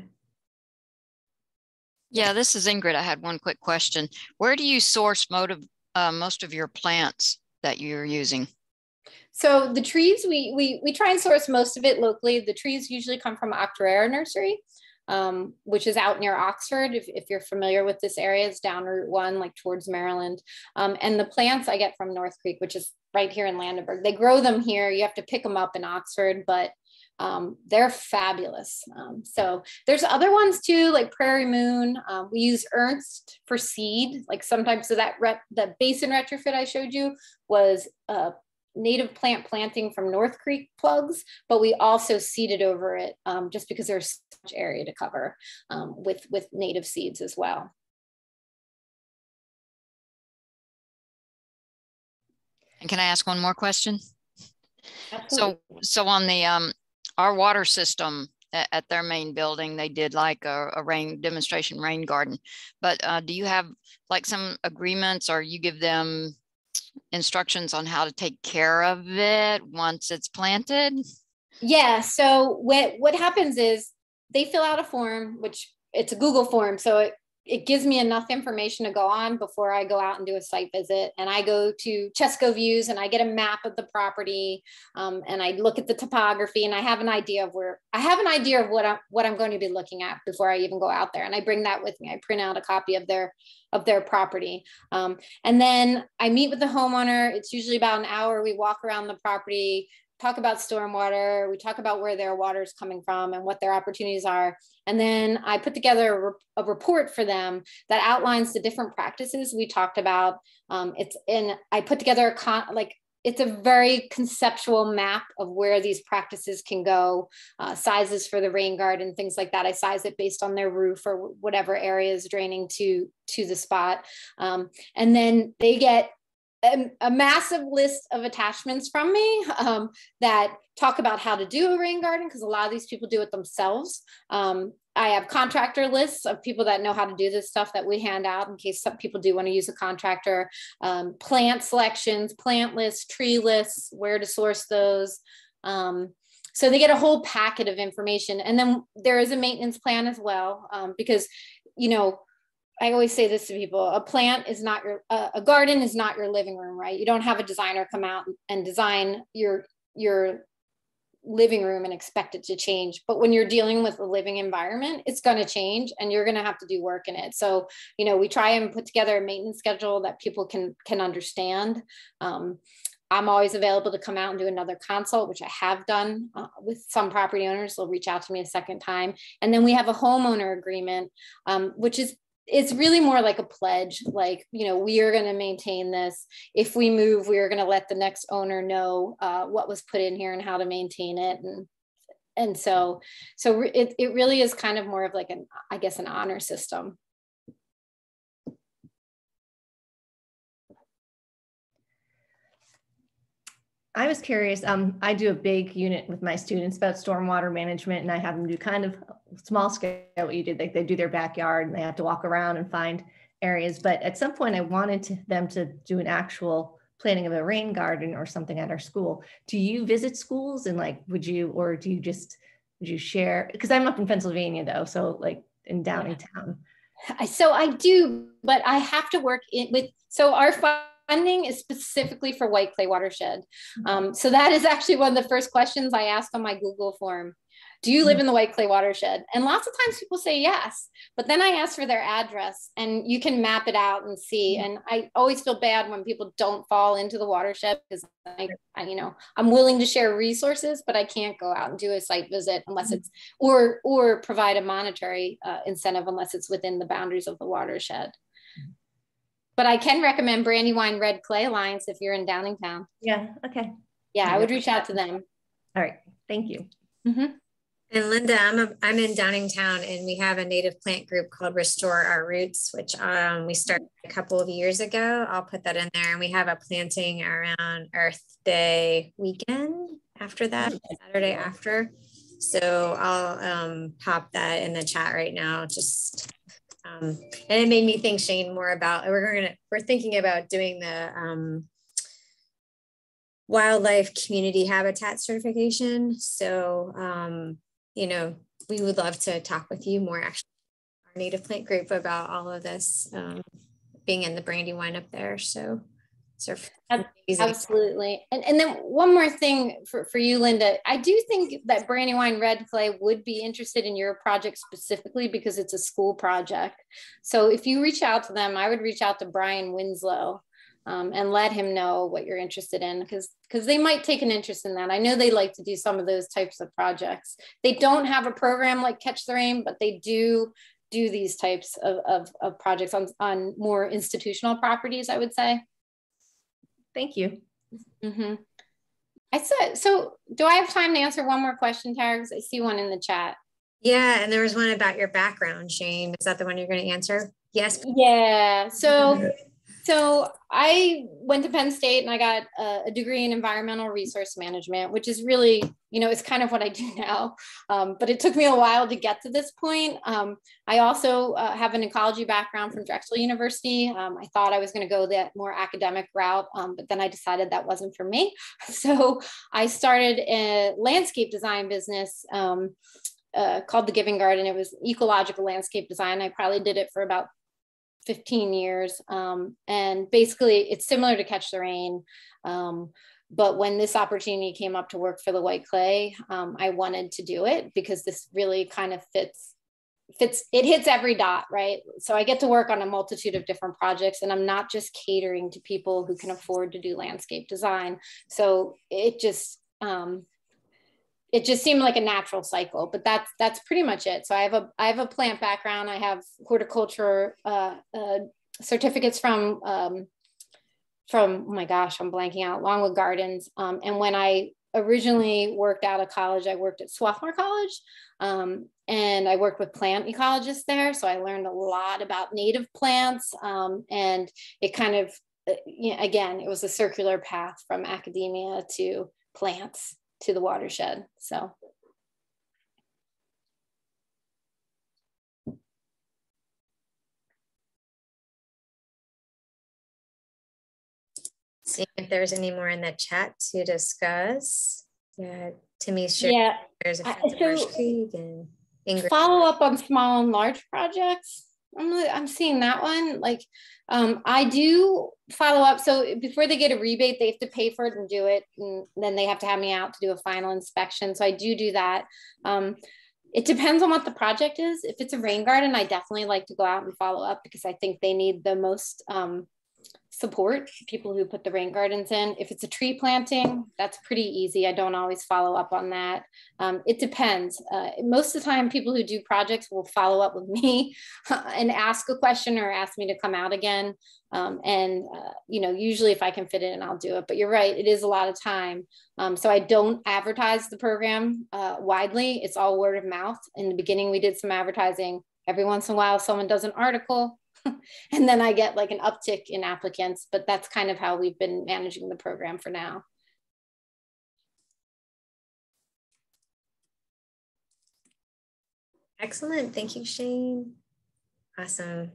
Yeah, this is Ingrid. I had one quick question. Where do you source of, uh, most of your plants that you're using? So the trees, we, we, we try and source most of it locally. The trees usually come from Octoraro Nursery, um, which is out near Oxford. If, if you're familiar with this area, it's down Route 1, like towards Maryland. Um, and the plants I get from North Creek, which is right here in Landenberg. They grow them here. You have to pick them up in Oxford, but um, they're fabulous. Um, so there's other ones too, like Prairie Moon. Um, we use Ernst for seed. Like sometimes, so that rep, the basin retrofit I showed you was a native plant planting from North Creek plugs, but we also seeded over it um, just because there's such area to cover um, with with native seeds as well. And can I ask one more question? Absolutely. So, so on the um, our water system at, at their main building, they did like a, a rain demonstration rain garden. But uh, do you have like some agreements, or you give them instructions on how to take care of it once it's planted? Yeah. So what what happens is they fill out a form, which it's a Google form, so it it gives me enough information to go on before I go out and do a site visit. And I go to Chesco Views and I get a map of the property um, and I look at the topography and I have an idea of where I have an idea of what I'm what I'm going to be looking at before I even go out there. And I bring that with me. I print out a copy of their of their property. Um, and then I meet with the homeowner. It's usually about an hour. We walk around the property, talk about stormwater, we talk about where their water is coming from and what their opportunities are. And then I put together a, a report for them that outlines the different practices we talked about. Um, it's in, I put together a con, like, it's a very conceptual map of where these practices can go, uh, sizes for the rain garden, things like that. I size it based on their roof or whatever area is draining to to the spot, um, and then they get a, a, massive list of attachments from me um, that talk about how to do a rain garden because a lot of these people do it themselves. Um, I have contractor lists of people that know how to do this stuff that we hand out in case some people do want to use a contractor. Um, plant selections, plant lists, tree lists, where to source those. Um, so they get a whole packet of information. And then there is a maintenance plan as well um, because, you know, I always say this to people a plant is not your uh, a garden is not your living room right you don't have a designer come out and design your your living room and expect it to change but when you're dealing with a living environment it's going to change and you're going to have to do work in it so you know we try and put together a maintenance schedule that people can can understand um, I'm always available to come out and do another consult, which I have done uh, with some property owners. They'll reach out to me a second time. And then we have a homeowner agreement, um, which is it's really more like a pledge like you know we are going to maintain this. If we move we are going to let the next owner know uh, what was put in here and how to maintain it and and so so it, it really is kind of more of like an i guess an honor system I was curious. Um, I do a big unit with my students about stormwater management, and I have them do kind of small scale what you did. Like they do their backyard and they have to walk around and find areas. But at some point, I wanted to, them to do an actual planning of a rain garden or something at our school. Do you visit schools and like, would you, or do you just, would you share? Because I'm up in Pennsylvania though, so like in Downingtown. So I do, but I have to work in with. So our funding is specifically for White Clay Watershed. Mm-hmm. Um, so that is actually one of the first questions I ask on my Google form. Do you live mm-hmm. in the White Clay Watershed? And lots of times people say yes, but then I ask for their address and you can map it out and see. Mm-hmm. And I always feel bad when people don't fall into the watershed because I, I, you know, I'm willing to share resources, but I can't go out and do a site visit unless it's or or provide a monetary uh, incentive unless it's within the boundaries of the watershed. But I can recommend Brandywine Red Clay Alliance if you're in Downingtown. Yeah. Okay. Yeah, I would reach out to them. All right. Thank you. Mm-hmm. And Linda, I'm a, I'm in Downingtown, and we have a native plant group called Restore Our Roots, which um, we started a couple of years ago. I'll put that in there, and we have a planting around Earth Day weekend after that, Saturday after. So I'll um, pop that in the chat right now, just um, and it made me think, Shane, more about we're gonna we're thinking about doing the um, wildlife community habitat certification. So um, you know, we would love to talk with you more. Actually, our native plant group about all of this um, being in the Brandywine up there. So Absolutely. And, and then one more thing for, for you, Linda. I do think that Brandywine Red Clay would be interested in your project specifically because it's a school project. So if you reach out to them, I would reach out to Brian Winslow um, and let him know what you're interested in because because they might take an interest in that. I know they like to do some of those types of projects. They don't have a program like Catch the Rain, but they do do these types of, of, of projects on, on more institutional properties, I would say. Thank you. Mm-hmm. I said, so do I have time to answer one more question, Tara? Because I see one in the chat. Yeah, and there was one about your background, Shane. Is that the one you're going to answer? Yes. Yeah. So so I went to Penn State and I got a, degree in environmental resource management, which is really, you know, it's kind of what I do now. Um, but it took me a while to get to this point. Um, I also uh, have an ecology background from Drexel University. Um, I thought I was going to go that more academic route, um, but then I decided that wasn't for me. So I started a landscape design business um, uh, called the Giving Garden. It was ecological landscape design. I probably did it for about 15 years. Um, and basically, it's similar to Catch the Rain. Um, but when this opportunity came up to work for the White Clay, um, I wanted to do it because this really kind of fits fits it hits every dot right so i get to work on a multitude of different projects and i'm not just catering to people who can afford to do landscape design so it just um, it just seemed like a natural cycle but that's that's pretty much it. So i have a i have a plant background. I have horticulture uh, uh, certificates from um, from oh my gosh i'm blanking out longwood gardens. Um, and when i originally worked out of college i worked at swarthmore college um, and i worked with plant ecologists there. So i learned a lot about native plants um, and it kind of uh, again it was a circular path from academia to plants to the watershed. So. See if there's any more in the chat to discuss. Yeah, Timmy's sure yeah. there's a so. Follow up on small and large projects. I'm I'm seeing that one. Like, um, I do follow up. So before they get a rebate, they have to pay for it and do it, and then they have to have me out to do a final inspection. So I do do that. Um, it depends on what the project is. If it's a rain garden, I definitely like to go out and follow up because I think they need the most um, support people who put the rain gardens in. If it's a tree planting, that's pretty easy. I don't always follow up on that. Um, it depends. Uh, most of the time, people who do projects will follow up with me and ask a question or ask me to come out again. Um, and, uh, you know, usually if I can fit it in, I'll do it. But you're right, it is a lot of time. Um, so I don't advertise the program uh, widely. It's all word of mouth. In the beginning, we did some advertising. Every once in a while, someone does an article and then I get like an uptick in applicants, but that's kind of how we've been managing the program for now. Excellent. Thank you, Shane. Awesome.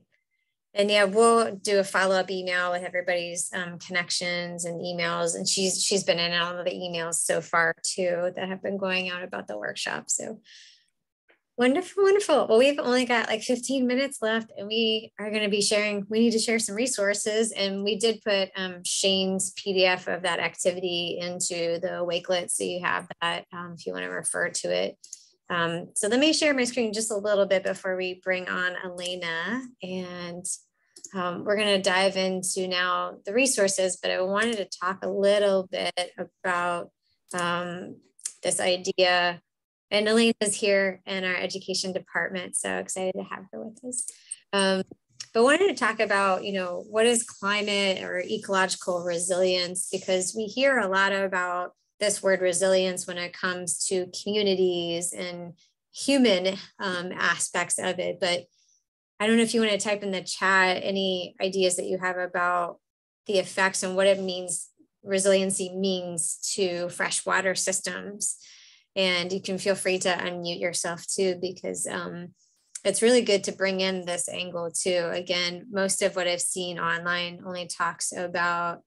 And yeah, we'll do a follow-up email with everybody's um, connections and emails. And she's she's been in all of the emails so far too that have been going out about the workshop. So Wonderful, wonderful. Well, we've only got like 15 minutes left and we are going to be sharing, we need to share some resources. And we did put um, Shane's PDF of that activity into the Wakelet. So you have that um, if you want to refer to it. Um, so let me share my screen just a little bit before we bring on Elena. And um, we're going to dive into now the resources, but I wanted to talk a little bit about um, this idea and Elena is here in our education department, so excited to have her with us. Um, but wanted to talk about, you know, what is climate or ecological resilience? Because we hear a lot about this word resilience when it comes to communities and human um, aspects of it. But I don't know if you want to type in the chat any ideas that you have about the effects and what it means, resiliency means to freshwater systems and you can feel free to unmute yourself too because um, it's really good to bring in this angle too. Again most of what i've seen online only talks about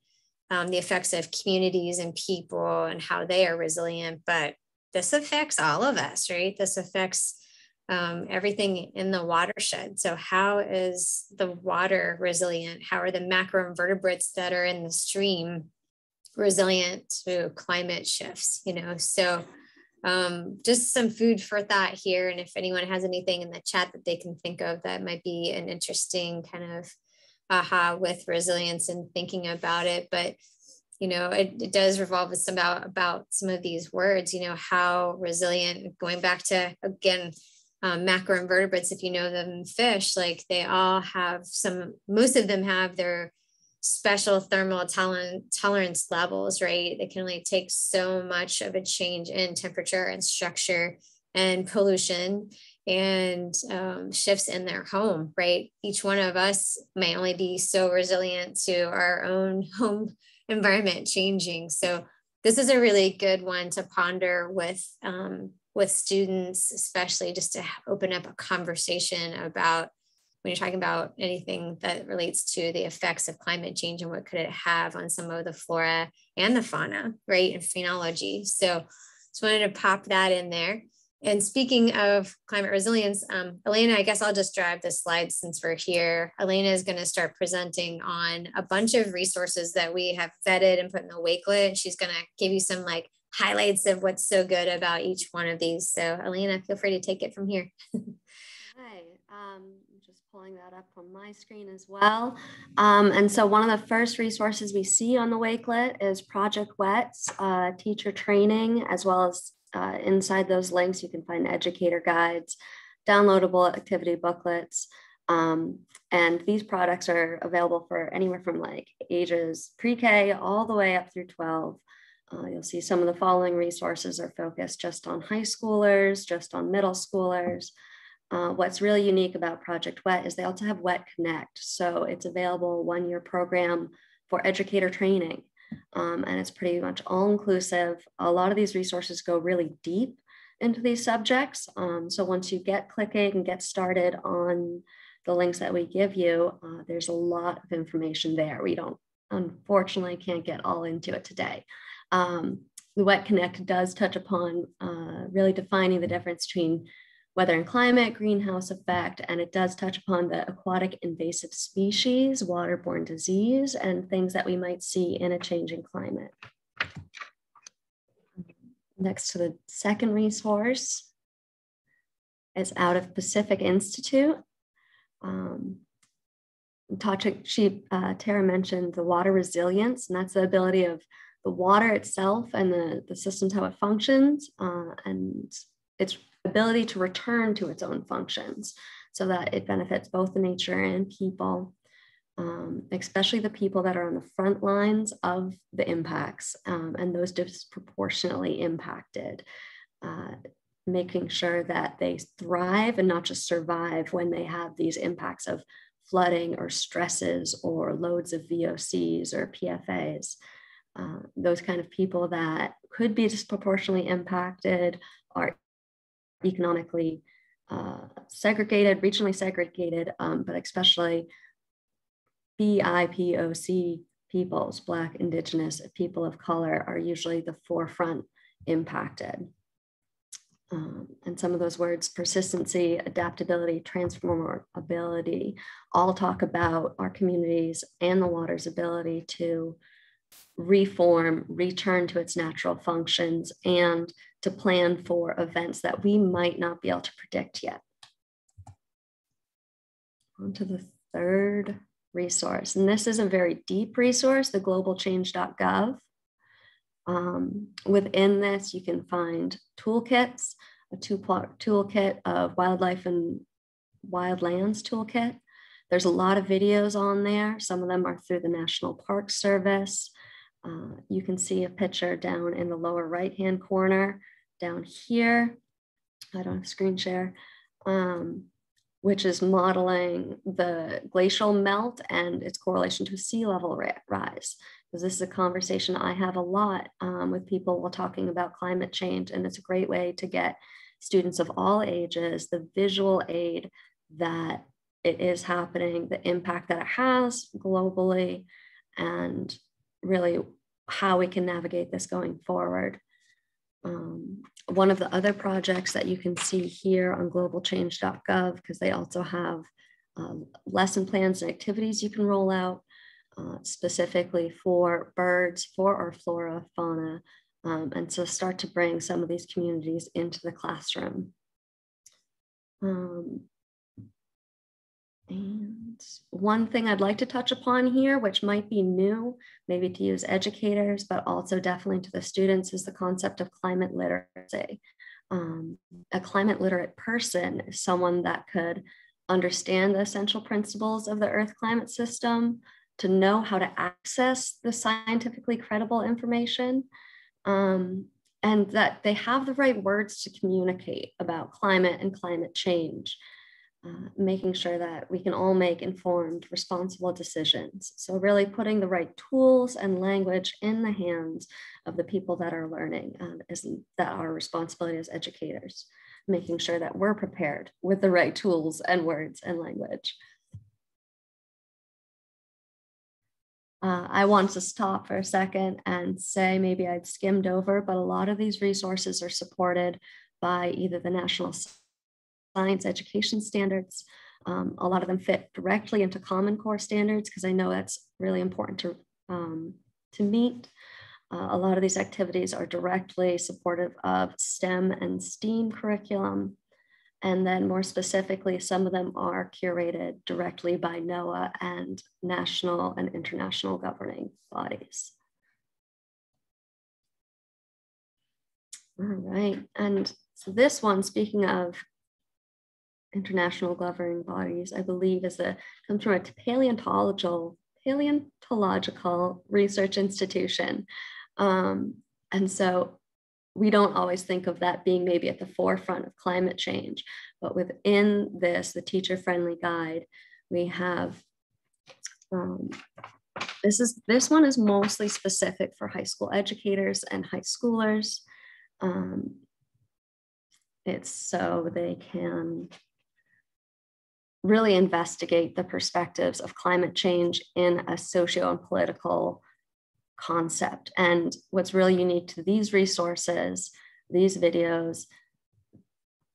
um, the effects of communities and people and how they are resilient but this affects all of us right? This affects um, everything in the watershed. So how is the water resilient? How are the macroinvertebrates that are in the stream resilient to climate shifts you know? So um, just some food for thought here. And if anyone has anything in the chat that they can think of that might be an interesting kind of aha with resilience and thinking about it. But you know, it, it does revolve some about about some of these words. You know, how resilient. Going back to again, um, macroinvertebrates. If you know them, fish like they all have some. Most of them have their special thermal tolerance levels, right? They can only take so much of a change in temperature and structure and pollution and um, shifts in their home, right? Each one of us may only be so resilient to our own home environment changing. So this is a really good one to ponder with um, with students, especially just to open up a conversation about when you're talking about anything that relates to the effects of climate change and what could it have on some of the flora and the fauna, right, and phenology. So just wanted to pop that in there. and speaking of climate resilience, um, Elena, I guess I'll just drive this slide since we're here. Elena is going to start presenting on a bunch of resources that we have vetted and put in the wakelet. She's going to give you some like highlights of what's so good about each one of these. So Elena, feel free to take it from here. Hi, um, pulling that up on my screen as well. Um, and so one of the first resources we see on the Wakelet is Project WET's uh, teacher training, as well as uh, inside those links, you can find educator guides, downloadable activity booklets. Um, and these products are available for anywhere from like ages pre-K all the way up through 12. Uh, you'll see some of the following resources are focused just on high schoolers, just on middle schoolers. Uh, what's really unique about Project WET is they also have WET Connect. So it's available one year program for educator training. Um, and it's pretty much all inclusive. A lot of these resources go really deep into these subjects. Um, so once you get clicking and get started on the links that we give you, uh, there's a lot of information there. We don't, unfortunately, can't get all into it today. Um, the WET Connect does touch upon uh, really defining the difference between weather and climate, greenhouse effect, and it does touch upon the aquatic invasive species, waterborne disease, and things that we might see in a changing climate. Next to the second resource is out of Pacific Institute. Um, Tasha, she, uh, Tara mentioned the water resilience, and that's the ability of the water itself and the, the systems, how it functions. Uh, and it's ability to return to its own functions so that it benefits both the nature and people, um, especially the people that are on the front lines of the impacts um, and those disproportionately impacted. Uh, making sure that they thrive and not just survive when they have these impacts of flooding or stresses or loads of VOCs or PFAs. Uh, those kind of people that could be disproportionately impacted are economically uh, segregated, regionally segregated, um, but especially BIPOC peoples, Black, Indigenous, people of color are usually the forefront impacted. Um, and some of those words, persistency, adaptability, transformability, all talk about our communities and the water's ability to reform, return to its natural functions, and to plan for events that we might not be able to predict yet. On to the third resource, and this is a very deep resource, the globalchange.gov. Um, within this, you can find toolkits, a two toolkit of wildlife and wildlands toolkit. There's a lot of videos on there. Some of them are through the National Park Service. Uh, you can see a picture down in the lower right-hand corner down here. I don't have screen share, um, which is modeling the glacial melt and its correlation to sea level rise. Because this is a conversation I have a lot um, with people while talking about climate change. And it's a great way to get students of all ages the visual aid that it is happening, the impact that it has globally, and really how we can navigate this going forward. Um, one of the other projects that you can see here on globalchange.gov, because they also have um, lesson plans and activities you can roll out uh, specifically for birds, for our flora, fauna, um, and so start to bring some of these communities into the classroom. Um, and one thing I'd like to touch upon here, which might be new, maybe to use educators, but also definitely to the students, is the concept of climate literacy. Um, a climate literate person is someone that could understand the essential principles of the Earth climate system, to know how to access the scientifically credible information, um, and that they have the right words to communicate about climate and climate change uh, making sure that we can all make informed, responsible decisions. So, really putting the right tools and language in the hands of the people that are learning um, is that our responsibility as educators, making sure that we're prepared with the right tools and words and language. Uh, I want to stop for a second and say maybe I've skimmed over, but a lot of these resources are supported by either the National Science Education Standards. Um, a lot of them fit directly into Common Core standards because I know that's really important to, um, to meet. Uh, a lot of these activities are directly supportive of STEM and STEAM curriculum. And then more specifically, some of them are curated directly by NOAA and national and international governing bodies. All right, and so this one, speaking of international governing bodies, I believe is a comes from a paleontological paleontological research institution. Um, and so we don't always think of that being maybe at the forefront of climate change, but within this, the teacher friendly guide, we have um, this is this one is mostly specific for high school educators and high schoolers. Um, it's so they can really investigate the perspectives of climate change in a socio and political concept. And what's really unique to these resources, these videos,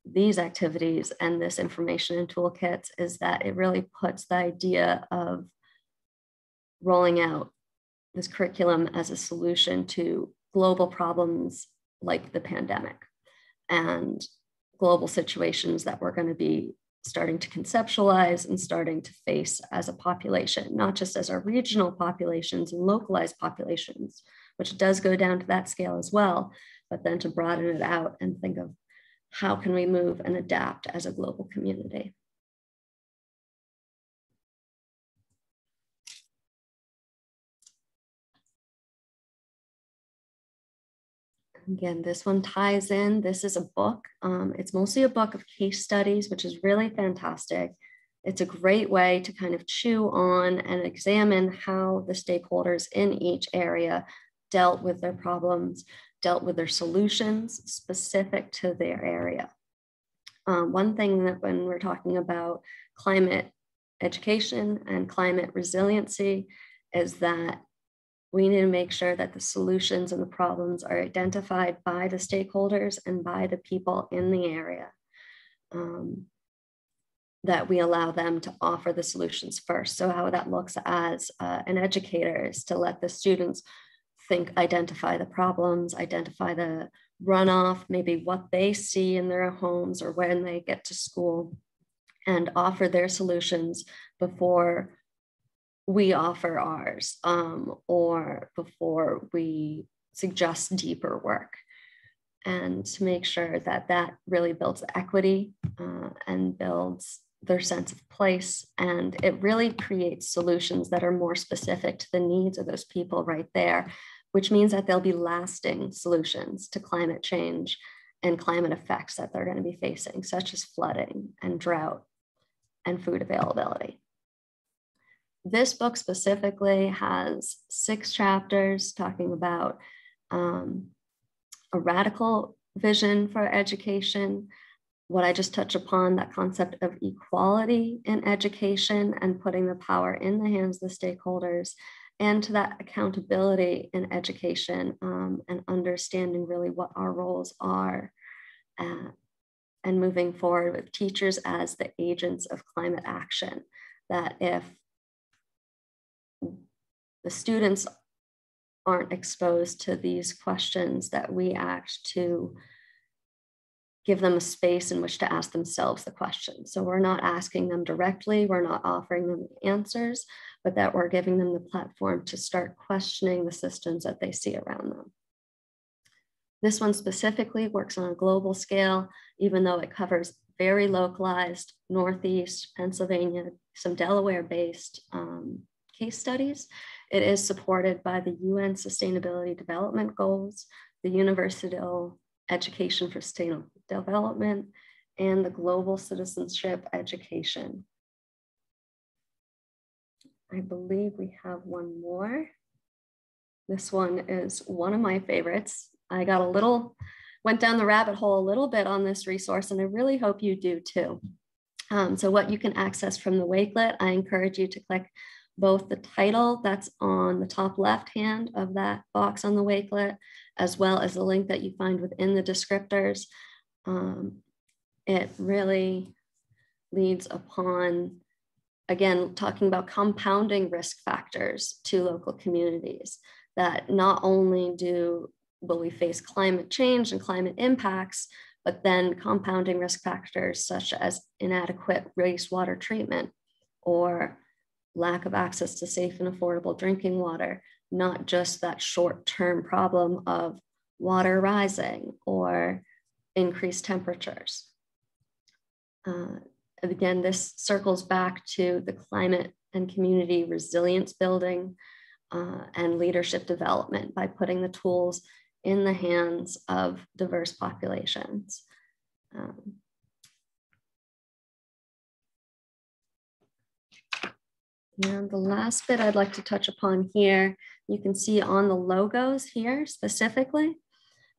these activities, and this information and toolkits is that it really puts the idea of rolling out this curriculum as a solution to global problems like the pandemic and global situations that we're going to be starting to conceptualize and starting to face as a population, not just as our regional populations and localized populations, which does go down to that scale as well, but then to broaden it out and think of how can we move and adapt as a global community. Again, this one ties in. This is a book. Um, it's mostly a book of case studies, which is really fantastic. It's a great way to kind of chew on and examine how the stakeholders in each area dealt with their problems, dealt with their solutions specific to their area. Um, one thing that when we're talking about climate education and climate resiliency is that we need to make sure that the solutions and the problems are identified by the stakeholders and by the people in the area. Um, that we allow them to offer the solutions first. So how that looks as uh, an educator is to let the students think, identify the problems, identify the runoff, maybe what they see in their homes or when they get to school, and offer their solutions before we offer ours um, or before we suggest deeper work. And to make sure that that really builds equity uh, and builds their sense of place and it really creates solutions that are more specific to the needs of those people right there which means that there'll be lasting solutions to climate change and climate effects that they're going to be facing such as flooding and drought and food availability this book specifically has six chapters talking about um, a radical vision for education, what I just touched upon, that concept of equality in education and putting the power in the hands of the stakeholders, and to that accountability in education um, and understanding really what our roles are. Uh, and moving forward with teachers as the agents of climate action. That if the students aren't exposed to these questions that we act to give them a space in which to ask themselves the question. So we're not asking them directly, we're not offering them answers, but that we're giving them the platform to start questioning the systems that they see around them. This one specifically works on a global scale, even though it covers very localized Northeast, Pennsylvania, some Delaware based um, case studies. It is supported by the UN Sustainability Development Goals, the Universal Education for Sustainable Development, and the Global Citizenship Education. I believe we have one more. This one is one of my favorites. I got a little, went down the rabbit hole a little bit on this resource, and I really hope you do too. Um, so what you can access from the Wakelet, I encourage you to click both the title that's on the top left hand of that box on the Wakelet, as well as the link that you find within the descriptors. um, it really leads upon, again, talking about compounding risk factors to local communities that not only do will we face climate change and climate impacts, but then compounding risk factors such as inadequate wastewater treatment or lack of access to safe and affordable drinking water, not just that short term problem of water rising or increased temperatures. Uh, again, this circles back to the climate and community resilience building uh, and leadership development by putting the tools in the hands of diverse populations. Um, and the last bit I'd like to touch upon here, you can see on the logos here specifically,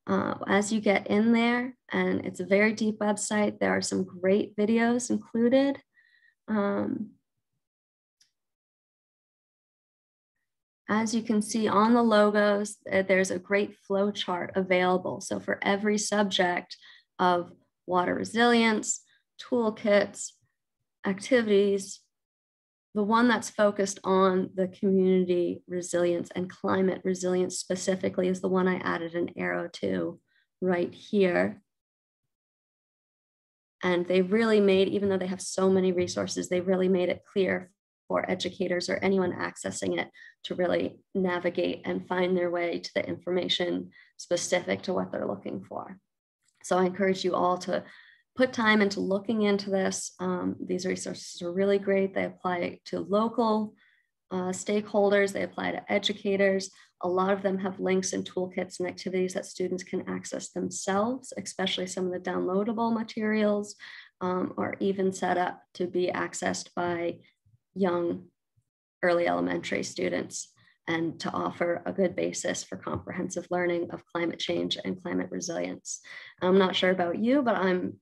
uh, as you get in there, and it's a very deep website, there are some great videos included. Um, As you can see on the logos, uh, there's a great flow chart available. So for every subject of water resilience, toolkits, activities, the one that's focused on the community resilience and climate resilience specifically is the one I added an arrow to right here. And they really made, even though they have so many resources, they really made it clear for educators or anyone accessing it to really navigate and find their way to the information specific to what they're looking for. So I encourage you all to put time into looking into this. Um, these resources are really great. They apply to local uh, stakeholders, they apply to educators. A lot of them have links and toolkits and activities that students can access themselves, especially some of the downloadable materials, um, or even set up to be accessed by young early elementary students and to offer a good basis for comprehensive learning of climate change and climate resilience. I'm not sure about you, but I'm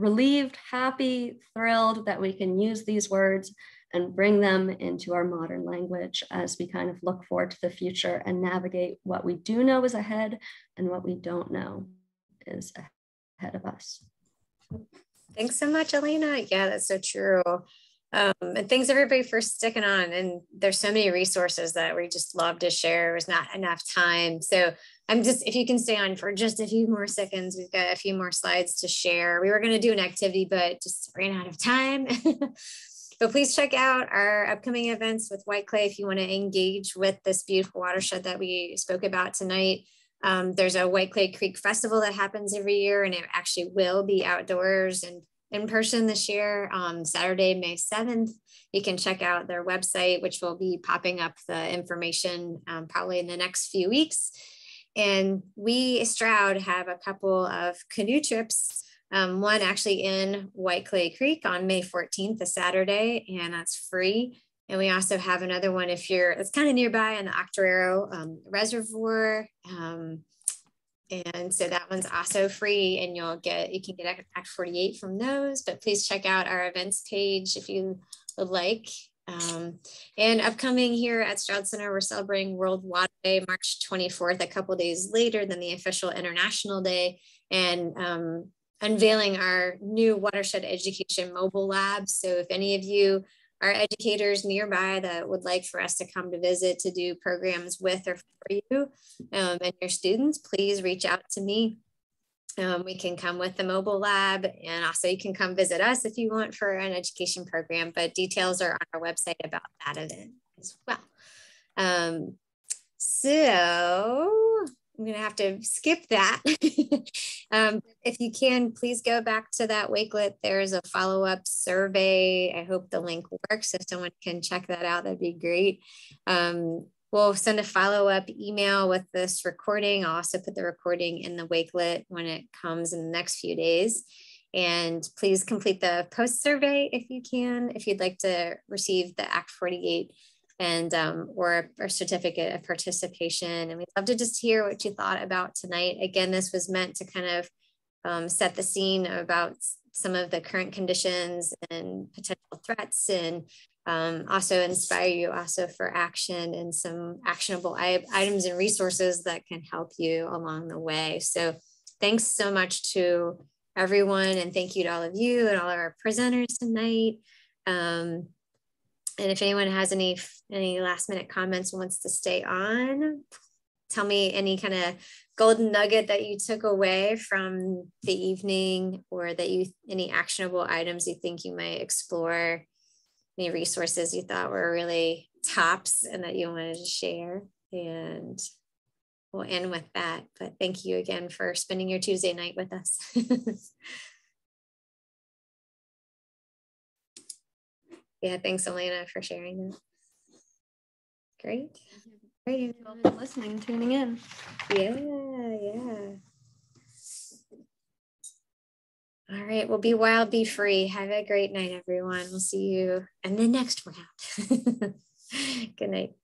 relieved, happy, thrilled that we can use these words and bring them into our modern language as we kind of look forward to the future and navigate what we do know is ahead and what we don't know is ahead of us. Thanks so much, Elena. Yeah, that's so true. Um, and thanks everybody for sticking on. And there's so many resources that we just love to share. There's not enough time. So I'm just, if you can stay on for just a few more seconds, we've got a few more slides to share. We were going to do an activity, but just ran out of time. but please check out our upcoming events with White Clay if you want to engage with this beautiful watershed that we spoke about tonight. Um, there's a White Clay Creek Festival that happens every year, and it actually will be outdoors and in person this year on Saturday, May 7th. You can check out their website, which will be popping up the information um, probably in the next few weeks. And we, Stroud, have a couple of canoe trips. Um, one actually in White Clay Creek on May 14th, a Saturday, and that's free. And we also have another one if you're, it's kind of nearby on the Octoraro um, Reservoir. And so that one's also free and you'll get, you can get Act 48 from those, but please check out our events page if you would like. Um, and upcoming here at Stroud Center, we're celebrating World Water Day, March 24th, a couple days later than the official International Day, and um, unveiling our new watershed education mobile lab. So if any of you are educators nearby that would like for us to come to visit to do programs with or for you um, and your students, please reach out to me. Um, we can come with the mobile lab and also you can come visit us if you want for an education program, but details are on our website about that event as well. Um, so I'm going to have to skip that. um, if you can, please go back to that Wakelet. There's a follow up survey. I hope the link works. If someone can check that out, that'd be great. Um, we'll send a follow up email with this recording. I'll also put the recording in the Wakelet when it comes in the next few days. And please complete the post survey if you can, if you'd like to receive the Act 48 and um, or a certificate of participation. And we'd love to just hear what you thought about tonight. Again, this was meant to kind of um, set the scene about some of the current conditions and potential threats and um, also inspire you also for action and some actionable items and resources that can help you along the way. So thanks so much to everyone. And thank you to all of you and all of our presenters tonight. Um, and if anyone has any any last minute comments wants to stay on, tell me any kind of golden nugget that you took away from the evening or that you any actionable items you think you might explore any resources you thought were really tops and that you wanted to share. And we'll end with that. But thank you again for spending your tuesday night with us yeah thanks elena for sharing that great Great, for listening, tuning in. Yeah, yeah. All right. Well, be wild, be free. Have a great night, everyone. We'll see you in the next round. Good night.